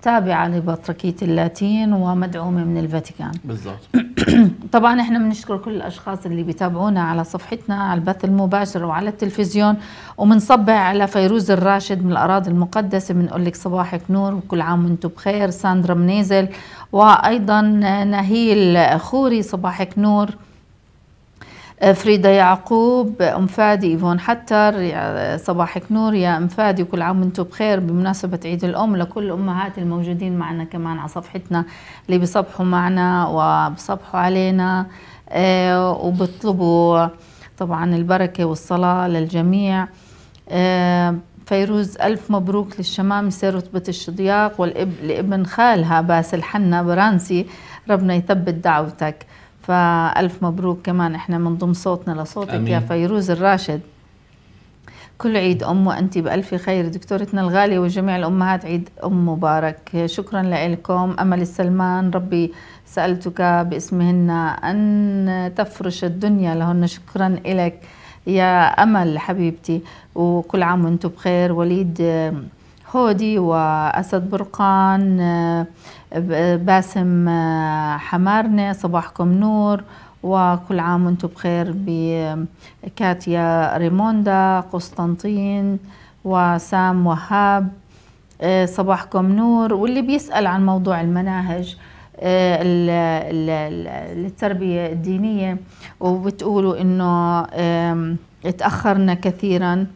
وتابعة لبطركية اللاتين ومدعومة من الفاتيكان. بالضبط. طبعا إحنا بنشكر كل الأشخاص اللي بيتابعونا على صفحتنا على البث المباشر وعلى التلفزيون. وبنصبح على فيروز الراشد من الأراضي المقدسة بنقول لك صباحك نور وكل عام وأنتم بخير. ساندرا منيزل وأيضا نهيل خوري صباحك نور. فريدة يعقوب أم فادي إيفون حتر صباحك نور يا أم فادي وكل عام وأنتم بخير. بمناسبة عيد الأم لكل الأمهات الموجودين معنا كمان على صفحتنا اللي بيصبحوا معنا وبصبحوا علينا. آه، وبيطلبوا طبعا البركة والصلاة للجميع. آه، فيروز ألف مبروك للشمامسة رتبة الشدياق والاب لابن خالها باسل حنا برانسي. ربنا يثبت دعوتك. فألف مبروك كمان. إحنا من ضمن صوتنا لصوتك آمين. يا فيروز الراشد. كل عيد أم وأنت بألف خير. دكتورتنا الغالية وجميع الأمهات عيد أم مبارك. شكرا لكم أمل السلمان ربي سألتك باسمهن أن تفرش الدنيا لهن. شكرا لك يا أمل حبيبتي. وكل عام وأنتم بخير. وليد هودي وأسد برقان. باسم آه، حمارنة صباحكم نور وكل عام وأنتم بخير بكاتيا ريموندا قسطنطين وسام وهاب. آه، صباحكم نور. واللي بيسأل عن موضوع المناهج آه، التربية الدينية وبتقولوا إنه تأخرنا كثيرا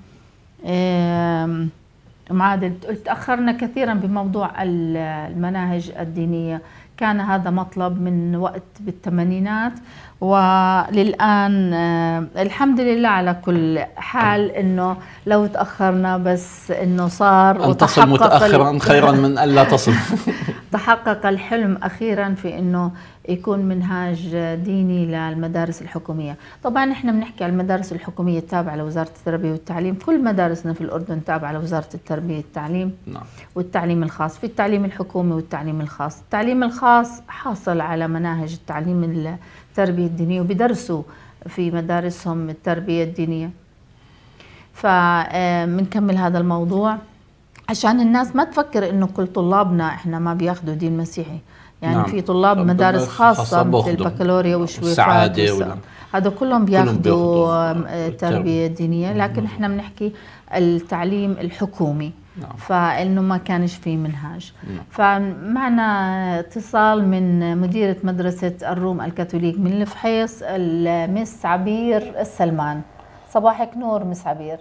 معادل. تأخرنا كثيرا بموضوع المناهج الدينية. كان هذا مطلب من وقت بالثمانينات وللآن آه، الحمد لله على كل حال إنه لو تأخرنا بس إنه صار أن تصل متأخرا خيرا من أن لا تصل. تحقق الحلم أخيرا في إنه يكون منهاج ديني للمدارس الحكومية. طبعا إحنا بنحكي على المدارس الحكومية التابعة لوزارة التربية والتعليم. كل مدارسنا في الأردن تابعة لوزارة التربية والتعليم نعم. والتعليم الخاص. في التعليم الحكومي والتعليم الخاص. التعليم الخاص حاصل على مناهج التعليم التربية الدينية وبدرسوا في مدارسهم التربية الدينية. فبنكمل هذا الموضوع. عشان الناس ما تفكر إنه كل طلابنا إحنا ما بياخذوا دين مسيحي. يعني نعم. في طلاب مدارس خاصة مثل البكالوريا والشويفات هذا كلهم بياخذوا تربية دينية لكن نعم. إحنا بنحكي التعليم الحكومي. نعم. فإنه ما كانش في منهاج. نعم. فمعنا اتصال من مديرة مدرسة الروم الكاثوليك من الفحيص المس عبير السلمان. صباحك نور مس عبير.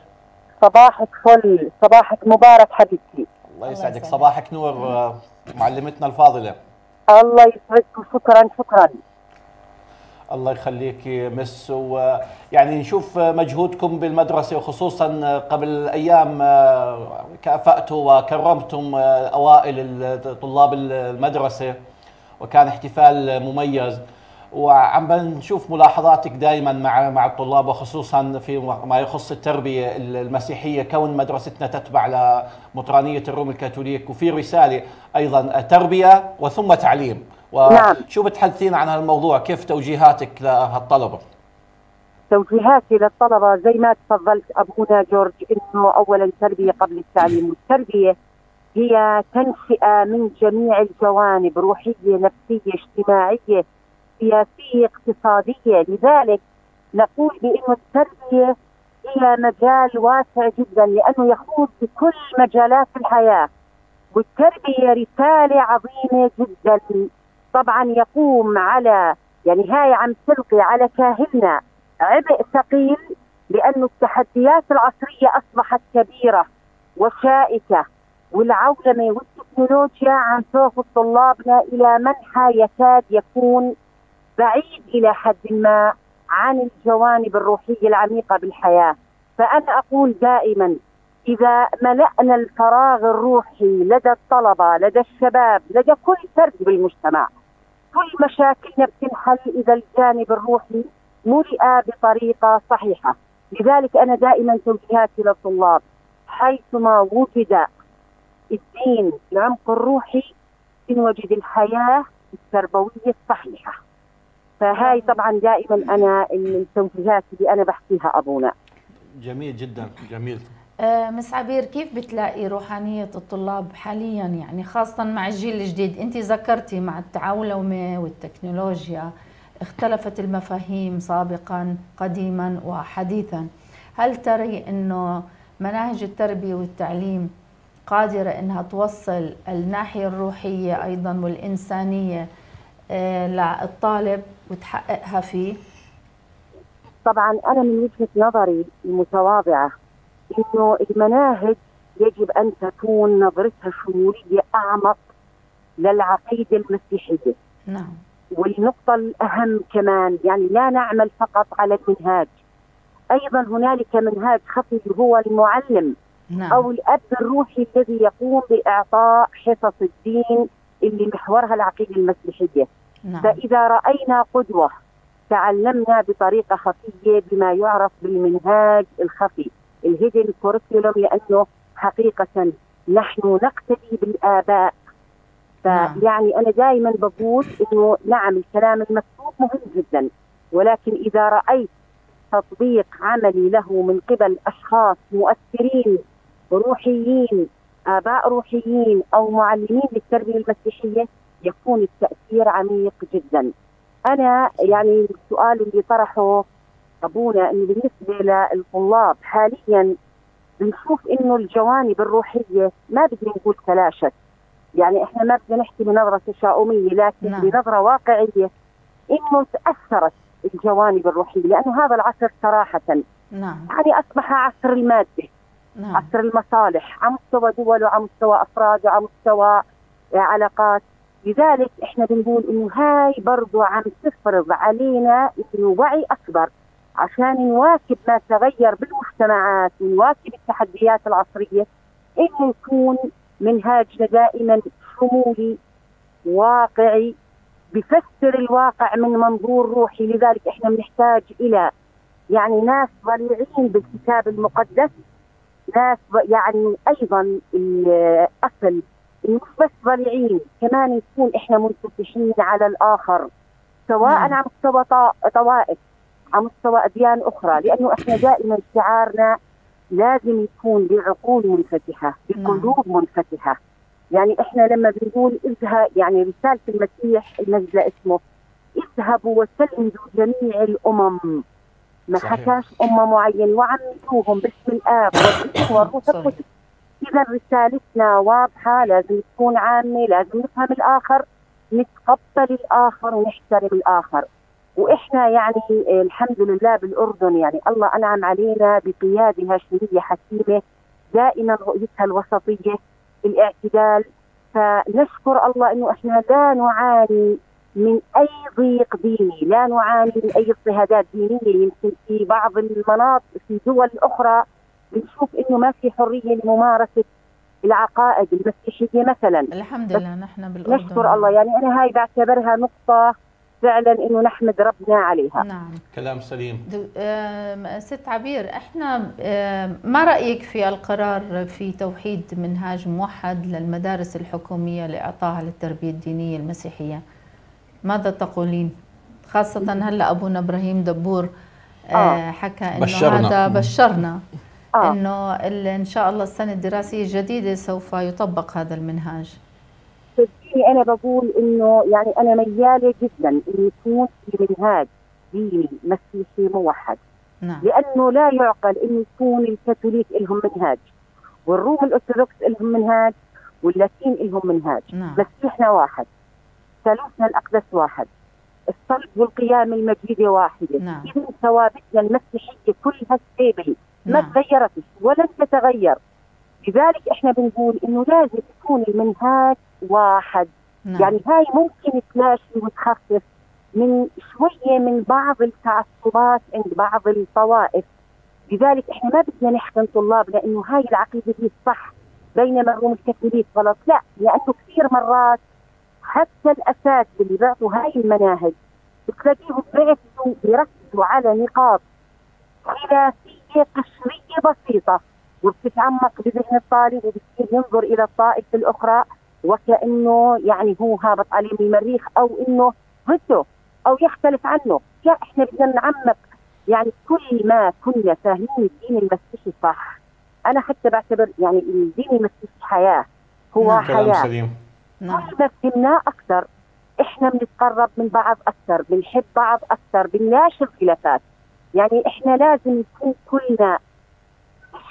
صباحك فل صباحك مبارك حبيبتي. الله يسعدك. صباحك نور معلمتنا الفاضلة. الله يسعدك شكرا شكرا. الله يخليك مس. ويعني نشوف مجهودكم بالمدرسة وخصوصا قبل أيام كافأتوا وكرمتم أوائل طلاب المدرسة وكان احتفال مميز. وعم بنشوف ملاحظاتك دائما مع مع الطلاب وخصوصا في ما يخص التربية المسيحية كون مدرستنا تتبع لمطرانيه الروم الكاثوليك وفي رسالة أيضا تربية وثم تعليم. نعم. وشو بتحدثين عن هالموضوع؟ كيف توجيهاتك لهالطلبة؟ توجيهاتي للطلبة زي ما تفضلت أبونا جورج إنه اولا تربيه قبل التعليم. والتربية هي تنشئة من جميع الجوانب روحية نفسية اجتماعية. سياسية اقتصادية. لذلك نقول بانه التربية هي مجال واسع جدا لأنه يخوض بكل مجالات الحياة. والتربية رسالة عظيمة جدا. طبعا يقوم على يعني هاي عم تلقي على كاهلنا عبء ثقيل لأن التحديات العصرية أصبحت كبيرة وشائكة. والعولمة والتكنولوجيا عم تاخذ طلابنا إلى منحى يكاد يكون بعيد إلى حد ما عن الجوانب الروحية العميقة بالحياة فأنا أقول دائما إذا ملأنا الفراغ الروحي لدى الطلبة لدى الشباب لدى كل فرد بالمجتمع كل مشاكلنا بتنحل اذا الجانب الروحي ملئ بطريقة صحيحة، لذلك أنا دائما توجيهاتي للطلاب حيثما وجد الدين العمق الروحي نوجد الحياة التربوية الصحيحة. فهاي طبعا دائما أنا التوجيهات اللي أنا بحكيها أبونا. جميل جدا جميل. آه، مس عبير كيف بتلاقي روحانية الطلاب حاليا يعني خاصة مع الجيل الجديد؟ أنت ذكرتي مع التعولمة والتكنولوجيا اختلفت المفاهيم سابقا قديما وحديثا. هل تري إنه مناهج التربية والتعليم قادرة إنها توصل الناحية الروحية أيضا والإنسانية آه، للطالب؟ وتحققها فيه؟ طبعا أنا من وجهة نظري المتواضعة إنه المناهج يجب أن تكون نظرتها شمولية أعمق للعقيده المسيحيه. نعم. والنقطة الأهم كمان يعني لا نعمل فقط على المنهاج أيضا هنالك منهاج خفي هو المعلم نعم. أو الأب الروحي الذي يقوم بإعطاء حصص الدين اللي محورها العقيدة المسيحية نعم. فإذا رأينا قدوة تعلمنا بطريقة خفية بما يعرف بالمنهاج الخفي الهيدن كوريكولوم لأنه حقيقة نحن نقتدي بالآباء فيعني نعم. أنا دائما بقول إنه نعم الكلام المكتوب مهم جدا ولكن إذا رأيت تطبيق عملي له من قبل أشخاص مؤثرين روحيين آباء روحيين أو معلمين للتربية المسيحية يكون التأثير عميق جدا. أنا يعني السؤال اللي طرحه أبونا انه بالنسبة للطلاب حاليا بنشوف إنه الجوانب الروحية ما بدنا نقول تلاشت. يعني إحنا ما بدنا نحكي بنظرة تشاؤمية لكن نعم. بنظرة واقعية إنه تأثرت الجوانب الروحية لأنه هذا العصر صراحة. نعم. يعني أصبح عصر المادة نعم. عصر المصالح على مستوى دول وعلى مستوى أفراد وعلى مستوى علاقات. لذلك إحنا بنقول إنه هاي برضو عم تفرض علينا إنه وعي أكبر عشان نواكب ما تغير بالمجتمعات ونواكب التحديات العصرية انه يكون منهاجنا دائما شمولي واقعي بفسر الواقع من منظور روحي. لذلك إحنا بنحتاج إلى يعني ناس ضليعين بالكتاب المقدس ناس يعني أيضا الأصل مش بس ضليعين كمان نكون إحنا منفتحين على الآخر سواء. على مستوى طوائف على مستوى أديان أخرى لأنه إحنا دائما شعارنا لازم يكون بعقول منفتحة بقلوب منفتحة يعني إحنا لما بنقول اذهب يعني رسالة المسيح المجد اسمه اذهبوا وسلموا جميع الأمم ما صحيح. حكاش أمة معين وعمتوهم باسم الآب والابن والروح. القدس إذا رسالتنا واضحة لازم تكون عامة لازم نفهم الآخر نتقبل الآخر ونحترم الآخر. وإحنا يعني آه، الحمد لله بالأردن يعني الله أنعم علينا بقيادة هاشمية حكيمة دائما رؤيتها الوسطية الاعتدال. فنشكر الله إنه إحنا لا نعاني من أي ضيق ديني، لا نعاني من أي اضطهادات دينية، يمكن في بعض المناطق في دول أخرى بنشوف إنه ما في حرية لممارسة العقائد المسيحية مثلا، الحمد لله نحن بالأردن. نشكر الله. يعني أنا هاي بعتبرها نقطة فعلا إنه نحمد ربنا عليها. نعم. كلام سليم. دو- آم، ست عبير إحنا آم، ما رأيك في القرار في توحيد منهاج موحد للمدارس الحكومية لاعطائها للتربية الدينية المسيحية؟ ماذا تقولين؟ خاصة هلأ أبونا إبراهيم دبور آه، آه. حكى إنه بشرنا. هذا بشرنا. آه. إنه إن شاء الله السنة الدراسية الجديدة سوف يطبق هذا المنهاج. صدقيني أنا بقول إنه يعني أنا ميالة جدا إنه يكون في منهاج ديني مسيحي موحد. نعم. لأنه لا يعقل إنه يكون الكاثوليك لهم منهاج والروم الأرثوذكس لهم منهاج واللاتين لهم منهاج. نعم. مسيحنا واحد ثالوثنا الأقدس واحد الصلب والقيام المجيدة واحدة. نعم. اذا ثوابتنا المسيحية كلها ستيبل ما نعم. تغيرتش ولن تتغير. لذلك إحنا بنقول إنه لازم يكون المنهاج واحد. نعم. يعني هاي ممكن تلاشي وتخفف من شوية من بعض التعصبات عند بعض الطوائف. لذلك إحنا ما بدنا نحكم طلابنا انه هاي العقيدة دي الصح. بينما الروم الكاثوليك غلط لا لأنه كثير مرات حتى الاساتذه اللي بيعطوا هاي المناهج بتلاقيهم بيركزوا على نقاط خلافية قشريه بسيطة. وبتتعمق بذهن الطالب وبصير ينظر إلى الطائفة الأخرى وكانه يعني هو هابط عليه من المريخ أو إنه ضده أو يختلف عنه، لا إحنا بدنا نعمق يعني كل ما كنا فاهمين الدين المسيحي صح أنا حتى بعتبر يعني الدين المسيحي حياة. هو نعم. كلام حياة. سليم. نعم. كل ما فهمناه أكثر إحنا بنتقرب من بعض أكثر بنحب بعض أكثر بنناقش الخلافات يعني إحنا لازم نكون كلنا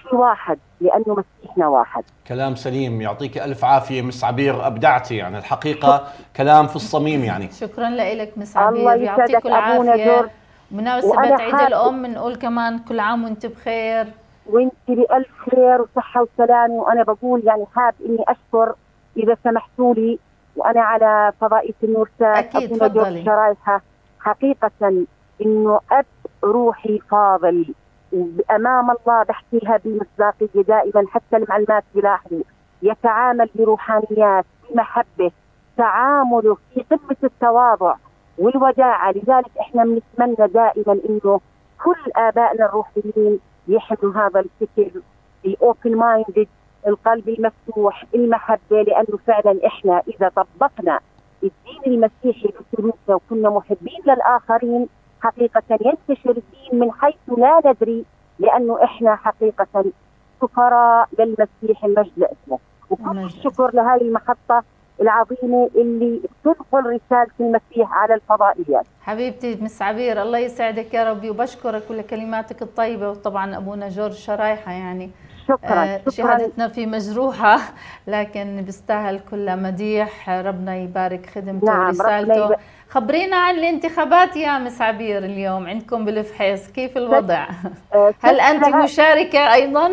شيء واحد لأنه مسيحنا واحد. كلام سليم يعطيك ألف عافية مس عبير أبدعتي يعني الحقيقة كلام في الصميم يعني. شكرا لك مس الله عبير يعطيكم أبونا العافيه جورج. بمناسبة وأنا عيد حابة- الأم نقول كمان كل عام وأنت بخير. وأنت بألف خير وصحة وسلامة وأنا بقول يعني حاب إني أشكر إذا سمحتوا لي وأنا على أكيد، أبونا جورج تفضلي. شرايحة. حقيقة إنه أب روحي فاضل. وأمام الله بحكيها بمصداقية دائما حتى المعلمات بيلاحظوا يتعامل بروحانيات بمحبة تعامله في قمة التواضع والوداعة. لذلك إحنا بنتمنى دائما إنه كل آبائنا الروحيين يحملوا هذا الفكر ال open minded القلب المفتوح المحبة. لأنه فعلا إحنا إذا طبقنا الدين المسيحي في سلوكنا وكنا محبين للآخرين حقيقة ينتشر الدين من حيث لا ندري لأنه إحنا حقيقة سفراء للمسيح المجد لاسمه وكل. الشكر لهذه المحطة العظيمة اللي تنقل رسالة المسيح على الفضائيات. حبيبتي مس عبير الله يسعدك يا ربي وبشكرك ولكلماتك الطيبة وطبعا أبونا جورج شرايحة يعني شكرا آه، شكرا. شهادتنا في مجروحة لكن بيستاهل كل مديح ربنا يبارك خدمته نعم، ورسالته. خبرينا عن الانتخابات يا مس عبير اليوم عندكم بالفحيص كيف الوضع؟ آه، هل أنت مشاركة أيضا؟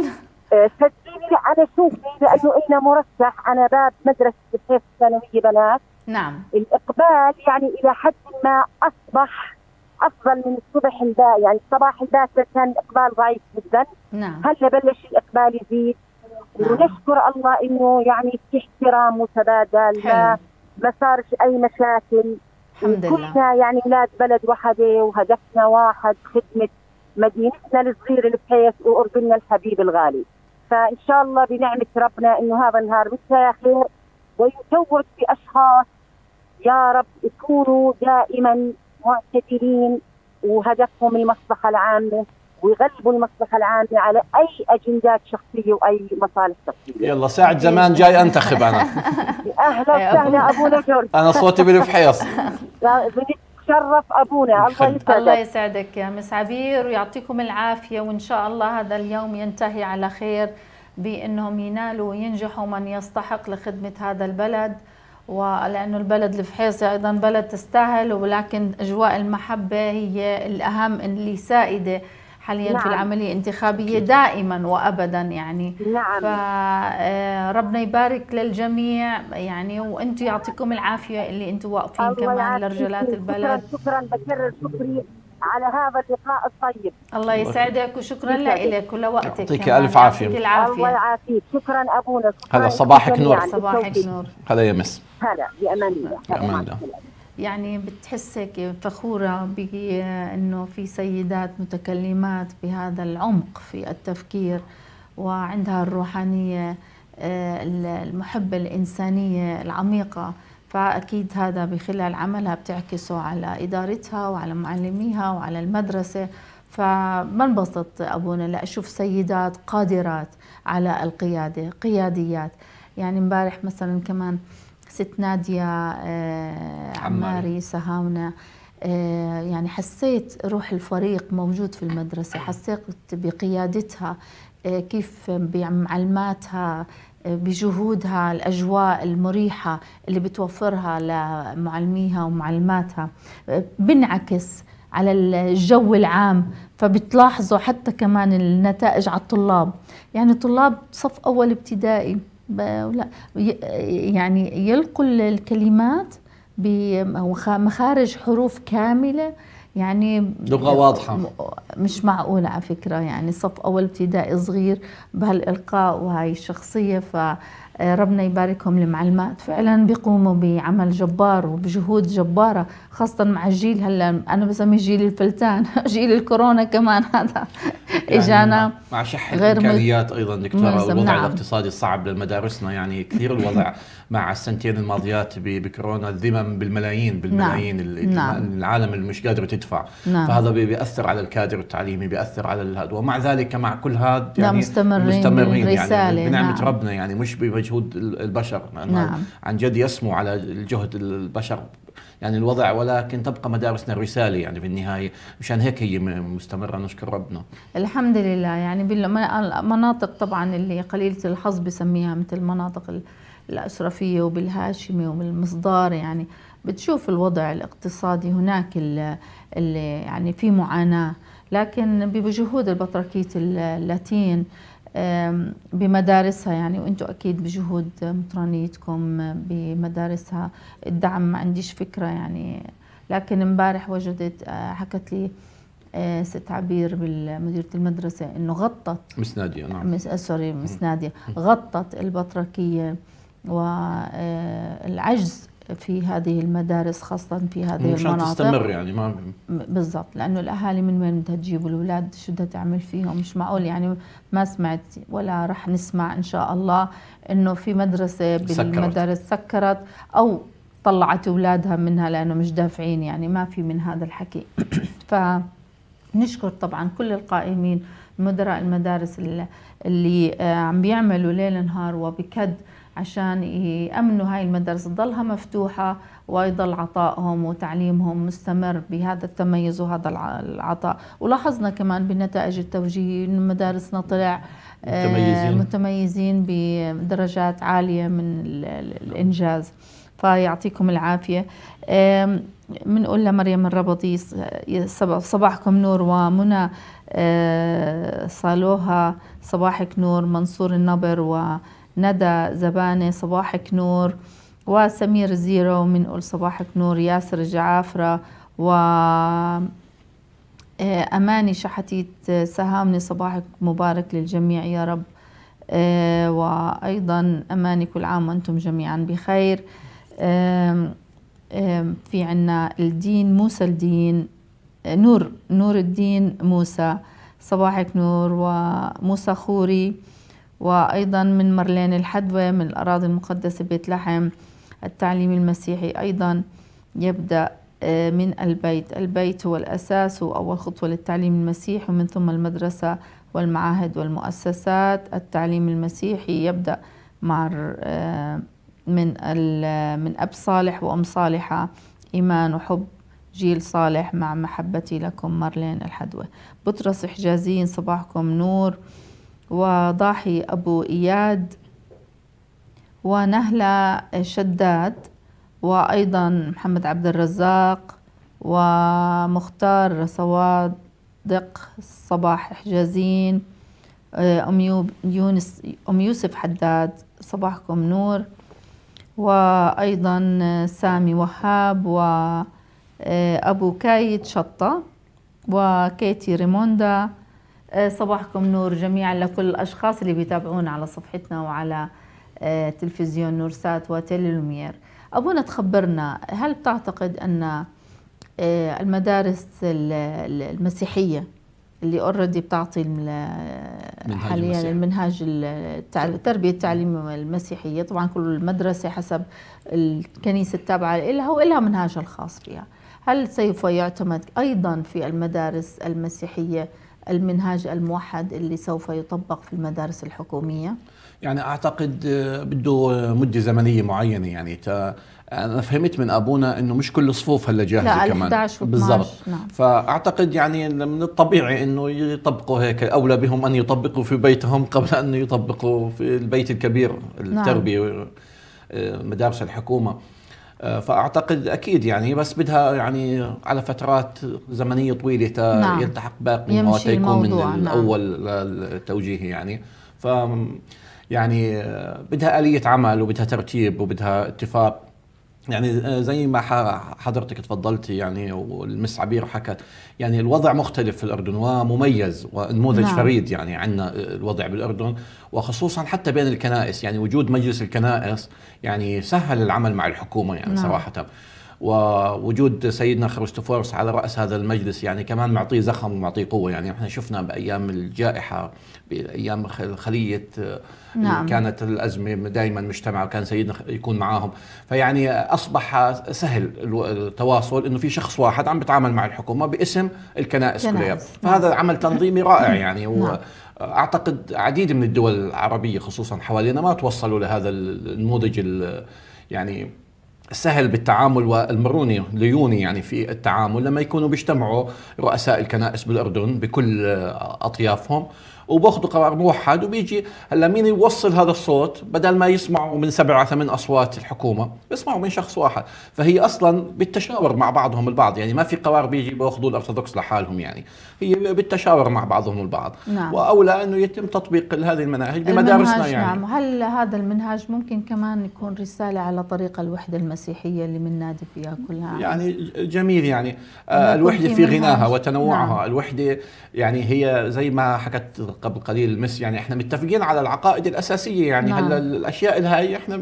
آه، سجلي أنا شوفي لأنه أنا مرشح أنا باب مدرسة الحيف الثانوية بنات. نعم. الإقبال يعني إلى حد ما أصبح أفضل من الصبح الباكر يعني الصباح الباكر كان الإقبال ضعيف جدا. نعم. هلا بلش الإقبال يزيد؟ نعم. ونشكر الله إنه يعني في احترام متبادل. ما ما صارش أي مشاكل. الحمد لله. كلنا يعني أولاد بلد وحدة وهدفنا واحد خدمة مدينتنا الصغيرة البحيث واردننا الحبيب الغالي. فإن شاء الله بنعمة ربنا إنه هذا النهار مثل خير؟ ويتوج بأشخاص يا رب يكونوا دائما معتدلين وهدفهم المصلحة العامة. ويغلبوا المصلحة العامة على أي أجندات شخصية وأي مصالح شخصية. يلا ساعة زمان جاي أنتخب أنا. أهلا وسهلا ابونا جورج أنا صوتي بالفحيص بنتشرف أبونا. الله يخليك. الله يسعدك يسعدك يا مس عبير ويعطيكم العافية وإن شاء الله هذا اليوم ينتهي على خير بأنهم ينالوا وينجحوا من يستحق لخدمة هذا البلد. ولأنه البلد الفحيصي أيضا بلد تستاهل ولكن أجواء المحبة هي الأهم اللي سائدة حاليا في نعم. العملية الانتخابية دائما وأبدا يعني. نعم. فربنا يبارك للجميع يعني وأنتم يعطيكم العافية اللي أنتم واقفين كمان. لرجالات البلد شكرا شكرا بكرر شكري على هذا اللقاء الطيب. الله يسعدك وشكرا. لك ولوقتك يعطيك عافية. يعطيك الله يعافيك. شكرا أبونا. شكرا هلا صباحك نور. صباحك. نور. هلا يا مس. هلا بأمان الله. يعني بتحسك فخورة بأنه في سيدات متكلمات بهذا العمق في التفكير وعندها الروحانية آه، المحبة الإنسانية العميقة. فأكيد هذا بخلال عملها بتعكسه على إدارتها وعلى معلميها وعلى المدرسة. فبنبسط أبونا لأشوف سيدات قادرات على القيادة قياديات. يعني امبارح مثلا كمان ست نادية آه، عماري. سهاونة آه، يعني حسيت روح الفريق موجود في المدرسة حسيت بقيادتها آه، كيف بمعلماتها بجهودها الأجواء المريحة اللي بتوفرها لمعلميها ومعلماتها. بنعكس على الجو العام فبتلاحظوا حتى كمان النتائج على الطلاب. يعني طلاب صف أول ابتدائي. يعني يلقوا الكلمات بمخارج حروف كاملة يعني لغة واضحة. م- مش معقولة على فكرة يعني صف أول ابتدائي صغير بهالإلقاء وهاي الشخصية فربنا يباركهم المعلمات فعلا بيقوموا بعمل جبار وبجهود جبارة خاصة مع الجيل هلأ أنا بسميه جيل الفلتان جيل الكورونا كمان هذا إجانا يعني مع شح أيضا دكتورة ملزم، الوضع نعم. الاقتصادي الصعب لمدارسنا يعني كثير الوضع مع السنتين الماضيات بكورونا الذمم بالملايين بالملايين ال- نعم. العالم اللي مش قادره تدفع نعم. فهذا بي- بيأثر على الكادر التعليمي بيأثر على الهاد ومع ذلك مع كل هذا لا، يعني مستمرين مستمرين يعني بنعمة نعم. ربنا يعني مش بمجهود ال- البشر نعم. عن جد يسمو على الجهد البشر. يعني الوضع ولكن تبقى مدارسنا رساله يعني في النهاية. مشان هيك هي م- مستمرة نشكر ربنا. الحمد لله. يعني بالمناطق طبعا اللي قليلة الحظ بسميها مثل المناطق ال- الأشرفية وبالهاشمي وبالمصدار. يعني بتشوف الوضع الاقتصادي هناك ال- اللي يعني في معاناة. لكن بجهود البطركية اللاتين بمدارسها يعني وأنتم أكيد بجهود مطرانيتكم بمدارسها. الدعم ما عنديش فكرة يعني لكن امبارح وجدت آه، حكت لي آه، ست عبير بالمديرة المدرسة إنه غطت. مس نادية نعم. مس آه، سوري مس نادية. غطت البطركية والعجز في هذه المدارس خاصة في هذه مشان المناطق. تستمر يعني ما بالضبط. لأنه الأهالي من وين بدها تجيب؟ الأولاد شو بدها تعمل فيهم؟ مش معقول يعني ما سمعت ولا رح نسمع إن شاء الله إنه في سكرت. بالمدارس سكرت أو طلعت أولادها منها لأنه مش دافعين يعني ما في من هذا الحكي. فنشكر طبعا كل القائمين مدراء المدارس اللي, اللي آه، عم بيعملوا ليل نهار وبكد عشان يأمنوا هاي المدارس. تضلها مفتوحة ويضل عطائهم وتعليمهم مستمر بهذا التميز وهذا الع- العطاء. ولاحظنا كمان بنتائج التوجيهي إن مدارسنا طلع متميزين. متميزين بدرجات عالية من ال- ال- الإنجاز. فيعطيكم العافية. بنقول لمريم الربطي صباحكم نور ومنى. آه، صالوها صباحك نور منصور النبر وندى زبانة صباحك نور وسمير زيرو بنقول صباحك نور ياسر الجعافرة و آه، أماني شحتيت آه، سهامني صباحك مبارك للجميع يا رب. آه، وأيضا أماني كل عام وأنتم جميعا بخير. في عنا الدين موسى الدين نور نور الدين موسى صباحك نور وموسى خوري. وأيضا من مرلين الحدوى من الأراضي المقدسة بيت لحم التعليم المسيحي. أيضا يبدأ آه، من البيت. البيت هو الأساس هو أول خطوة للتعليم المسيحي ومن ثم المدرسة والمعاهد والمؤسسات. التعليم المسيحي يبدأ مع آه، من ال- من أب صالح وأم صالحة. إيمان وحب جيل صالح مع محبتي لكم مارلين الحدوة بطرس حجازين صباحكم نور. وضاحي أبو إياد ونهلة شداد وأيضا محمد عبد الرزاق ومختار صوادق صباح حجازين آه، أم يونس أم يوسف حداد صباحكم نور وأيضا آه، سامي وهاب وأبو كايد شطة وكيتي ريموندا آه، صباحكم نور جميعا لكل الأشخاص اللي بيتابعونا على صفحتنا وعلى آه، تلفزيون نورسات وتيليلومير أبونا تخبرنا هل بتعتقد أن آه، المدارس ال- ال- المسيحية اللي اوريدي بتعطي حاليا. المنهاج التربيه التعليميه المسيحية. طبعا كل مدرسه حسب الكنيسة التابعة لها ولها منهاجها الخاص فيها هل سوف يعتمد أيضا في المدارس المسيحية المنهاج الموحد اللي سوف يطبق في المدارس الحكومية؟ يعني أعتقد آه، بده مدة زمنية معينة. يعني تا أنا فهمت من أبونا إنه مش كل الصفوف هلا جاهزة لا كمان. 11 و 12 بالضبط. نعم. فأعتقد يعني من الطبيعي إنه يطبقوا هيك. أولى بهم أن يطبقوا في بيتهم قبل أن يطبقوا في البيت الكبير التربية آه، مدارس الحكومة. آه، فأعتقد أكيد يعني بس بدها يعني على فترات زمنية طويلة تا نعم. يلتحق باقي المواد يكون من نعم. الأول للتوجيهي يعني ف يعني آه، بدها آلية عمل وبدها ترتيب وبدها اتفاق يعني آه، زي ما حضرتك تفضلتي يعني والمس عبير حكت يعني الوضع مختلف في الأردن ومميز ونموذج نعم. فريد يعني عندنا الوضع بالأردن وخصوصا حتى بين الكنائس يعني وجود مجلس الكنائس يعني سهل العمل مع الحكومة يعني نعم. نعم. ووجود سيدنا خريستوفورس على رأس هذا المجلس يعني كمان معطيه زخم ومعطيه قوة يعني إحنا شفنا بأيام الجائحة بأيام خ- خلية آه، نعم. كانت الأزمة دائما مجتمعة وكان سيدنا يكون معاهم فيعني أصبح سهل التواصل إنه في شخص واحد عم بيتعامل مع الحكومة باسم الكنائس كنائس، كلها نعم. فهذا عمل تنظيمي رائع يعني نعم. و أعتقد عديد من الدول العربية خصوصا حوالينا ما توصلوا لهذا النموذج ال- يعني السهل بالتعامل والمروني ليوني يعني في التعامل لما يكونوا بيجتمعوا رؤساء الكنائس بالأردن بكل أطيافهم. وباخذوا قرار موحد وبيجي هلا مين يوصل هذا الصوت بدل ما يسمعوا من سبع ثمان أصوات الحكومة بيسمعوا من شخص واحد. فهي أصلا بالتشاور مع بعضهم البعض يعني ما في قرار بيجي باخذوا الأرثوذكس لحالهم يعني. هي بالتشاور مع بعضهم البعض. نعم. وأولى إنه يتم تطبيق هذه المناهج بمدارسنا يعني. نعم. هل هذا المنهاج ممكن كمان يكون رسالة على طريق الوحدة المسيحية اللي بننادي فيها كلها؟ يعني جميل يعني. آه، يكون الوحدة في. غناها وتنوعها. نعم. الوحدة يعني هي زي ما حكت قبل قليل المس يعني إحنا متفقين على العقائد الأساسية يعني نعم. هلا الأشياء الهاي إحنا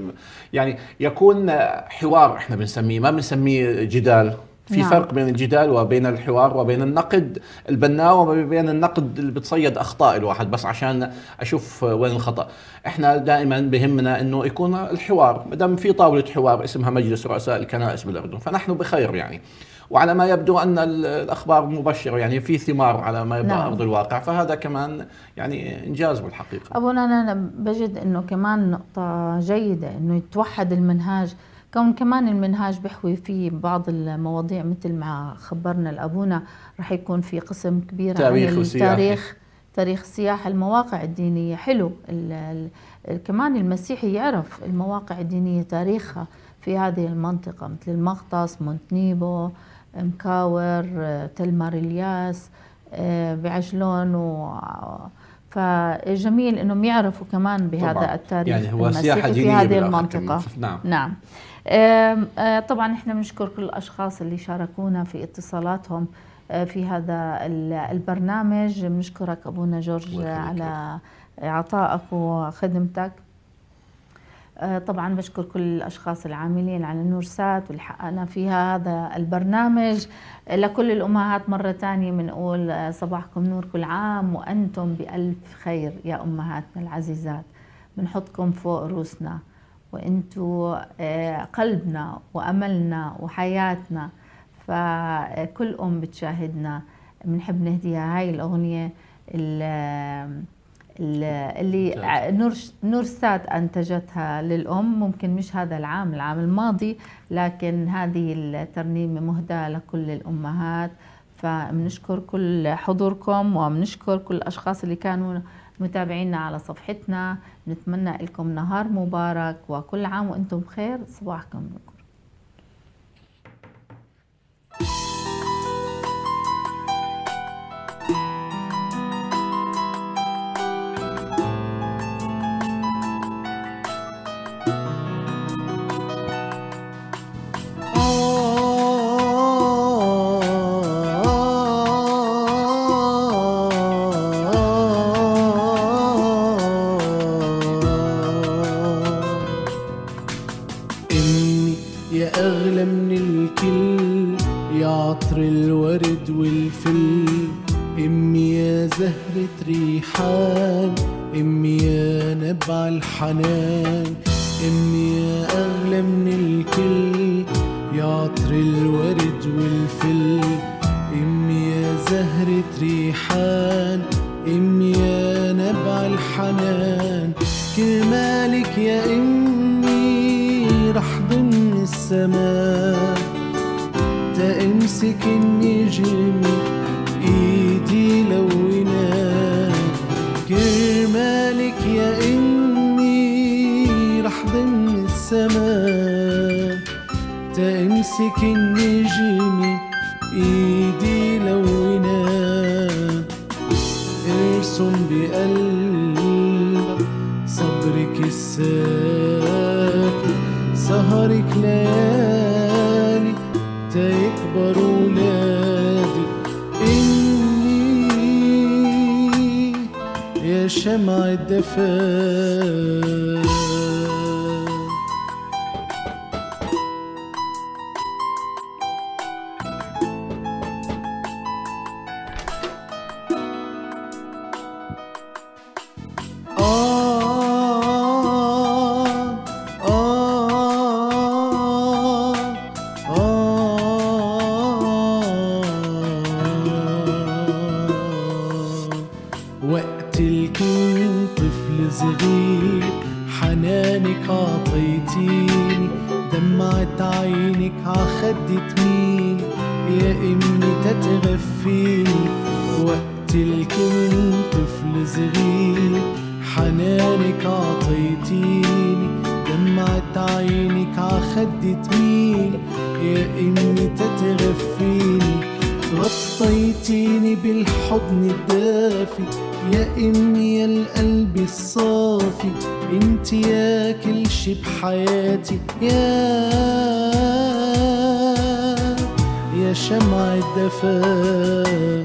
يعني يكون حوار إحنا بنسميه ما بنسميه جدال في. نعم. فرق بين الجدال وبين الحوار وبين النقد البناء وبين النقد اللي بتصيد أخطاء الواحد بس عشان أشوف وين الخطأ إحنا دائما بهمنا إنه يكون الحوار ما دام في طاولة حوار اسمها مجلس رؤساء الكنائس بالأردن فنحن بخير يعني وعلى ما يبدو أن ال- الأخبار مبشرة يعني في ثمار على ما يبدو نعم. أرض الواقع فهذا كمان يعني إنجاز بالحقيقة أبونا أنا بجد أنه كمان نقطة جيدة أنه يتوحد المنهاج كون كمان المنهاج بيحوي فيه بعض المواضيع مثل ما خبرنا الأبونا رح يكون في قسم كبير تاريخ عن. التاريخ تاريخ السياحة المواقع الدينية حلو ال ال كمان المسيحي يعرف المواقع الدينية تاريخها في هذه المنطقة مثل المغطس مونتنيبو مكاور تل ماريلياس آه، بعجلون و فجميل إنهم يعرفوا كمان بهذا طبعاً. التاريخ يعني هو سياحة في هذه كمان. نعم نعم آه، طبعا إحنا بنشكر كل الأشخاص اللي شاركونا في اتصالاتهم آه، في هذا ال- البرنامج بنشكرك أبونا جورج. على عطائك وخدمتك طبعا بشكر كل الأشخاص العاملين على نور سات واللي حققنا فيها هذا البرنامج. آه، لكل الأمهات مرة ثانية بنقول آه، صباحكم نور كل عام وأنتم بألف خير يا أمهاتنا العزيزات. بنحطكم فوق روسنا وأنتوا آه، قلبنا وأملنا وحياتنا. فكل أم بتشاهدنا. بنحب نهديها هاي الأغنية ال- ال- اللي ممتاز. ع- نور نور سات أنتجتها للأم ممكن مش هذا العام العام الماضي لكن هذه الترنيمه مهداة لكل الأمهات. فبنشكر كل حضوركم وبنشكر كل الأشخاص اللي كانوا متابعينا على صفحتنا. نتمنى لكم نهار مبارك وكل عام وأنتم بخير. صباحكم نور. حنانك عطيتيني دمعت عينك عخدة مين يا إمي تتغفيني. وقت كنت طفل صغير حنانك عطيتيني دمعت عينك عخدة مين يا إمي تتغفيني. غطيتيني بالحضن الدافي يا إمي يا القلب الصافي انت يا كل شي بحياتي يا يا شمع الدفا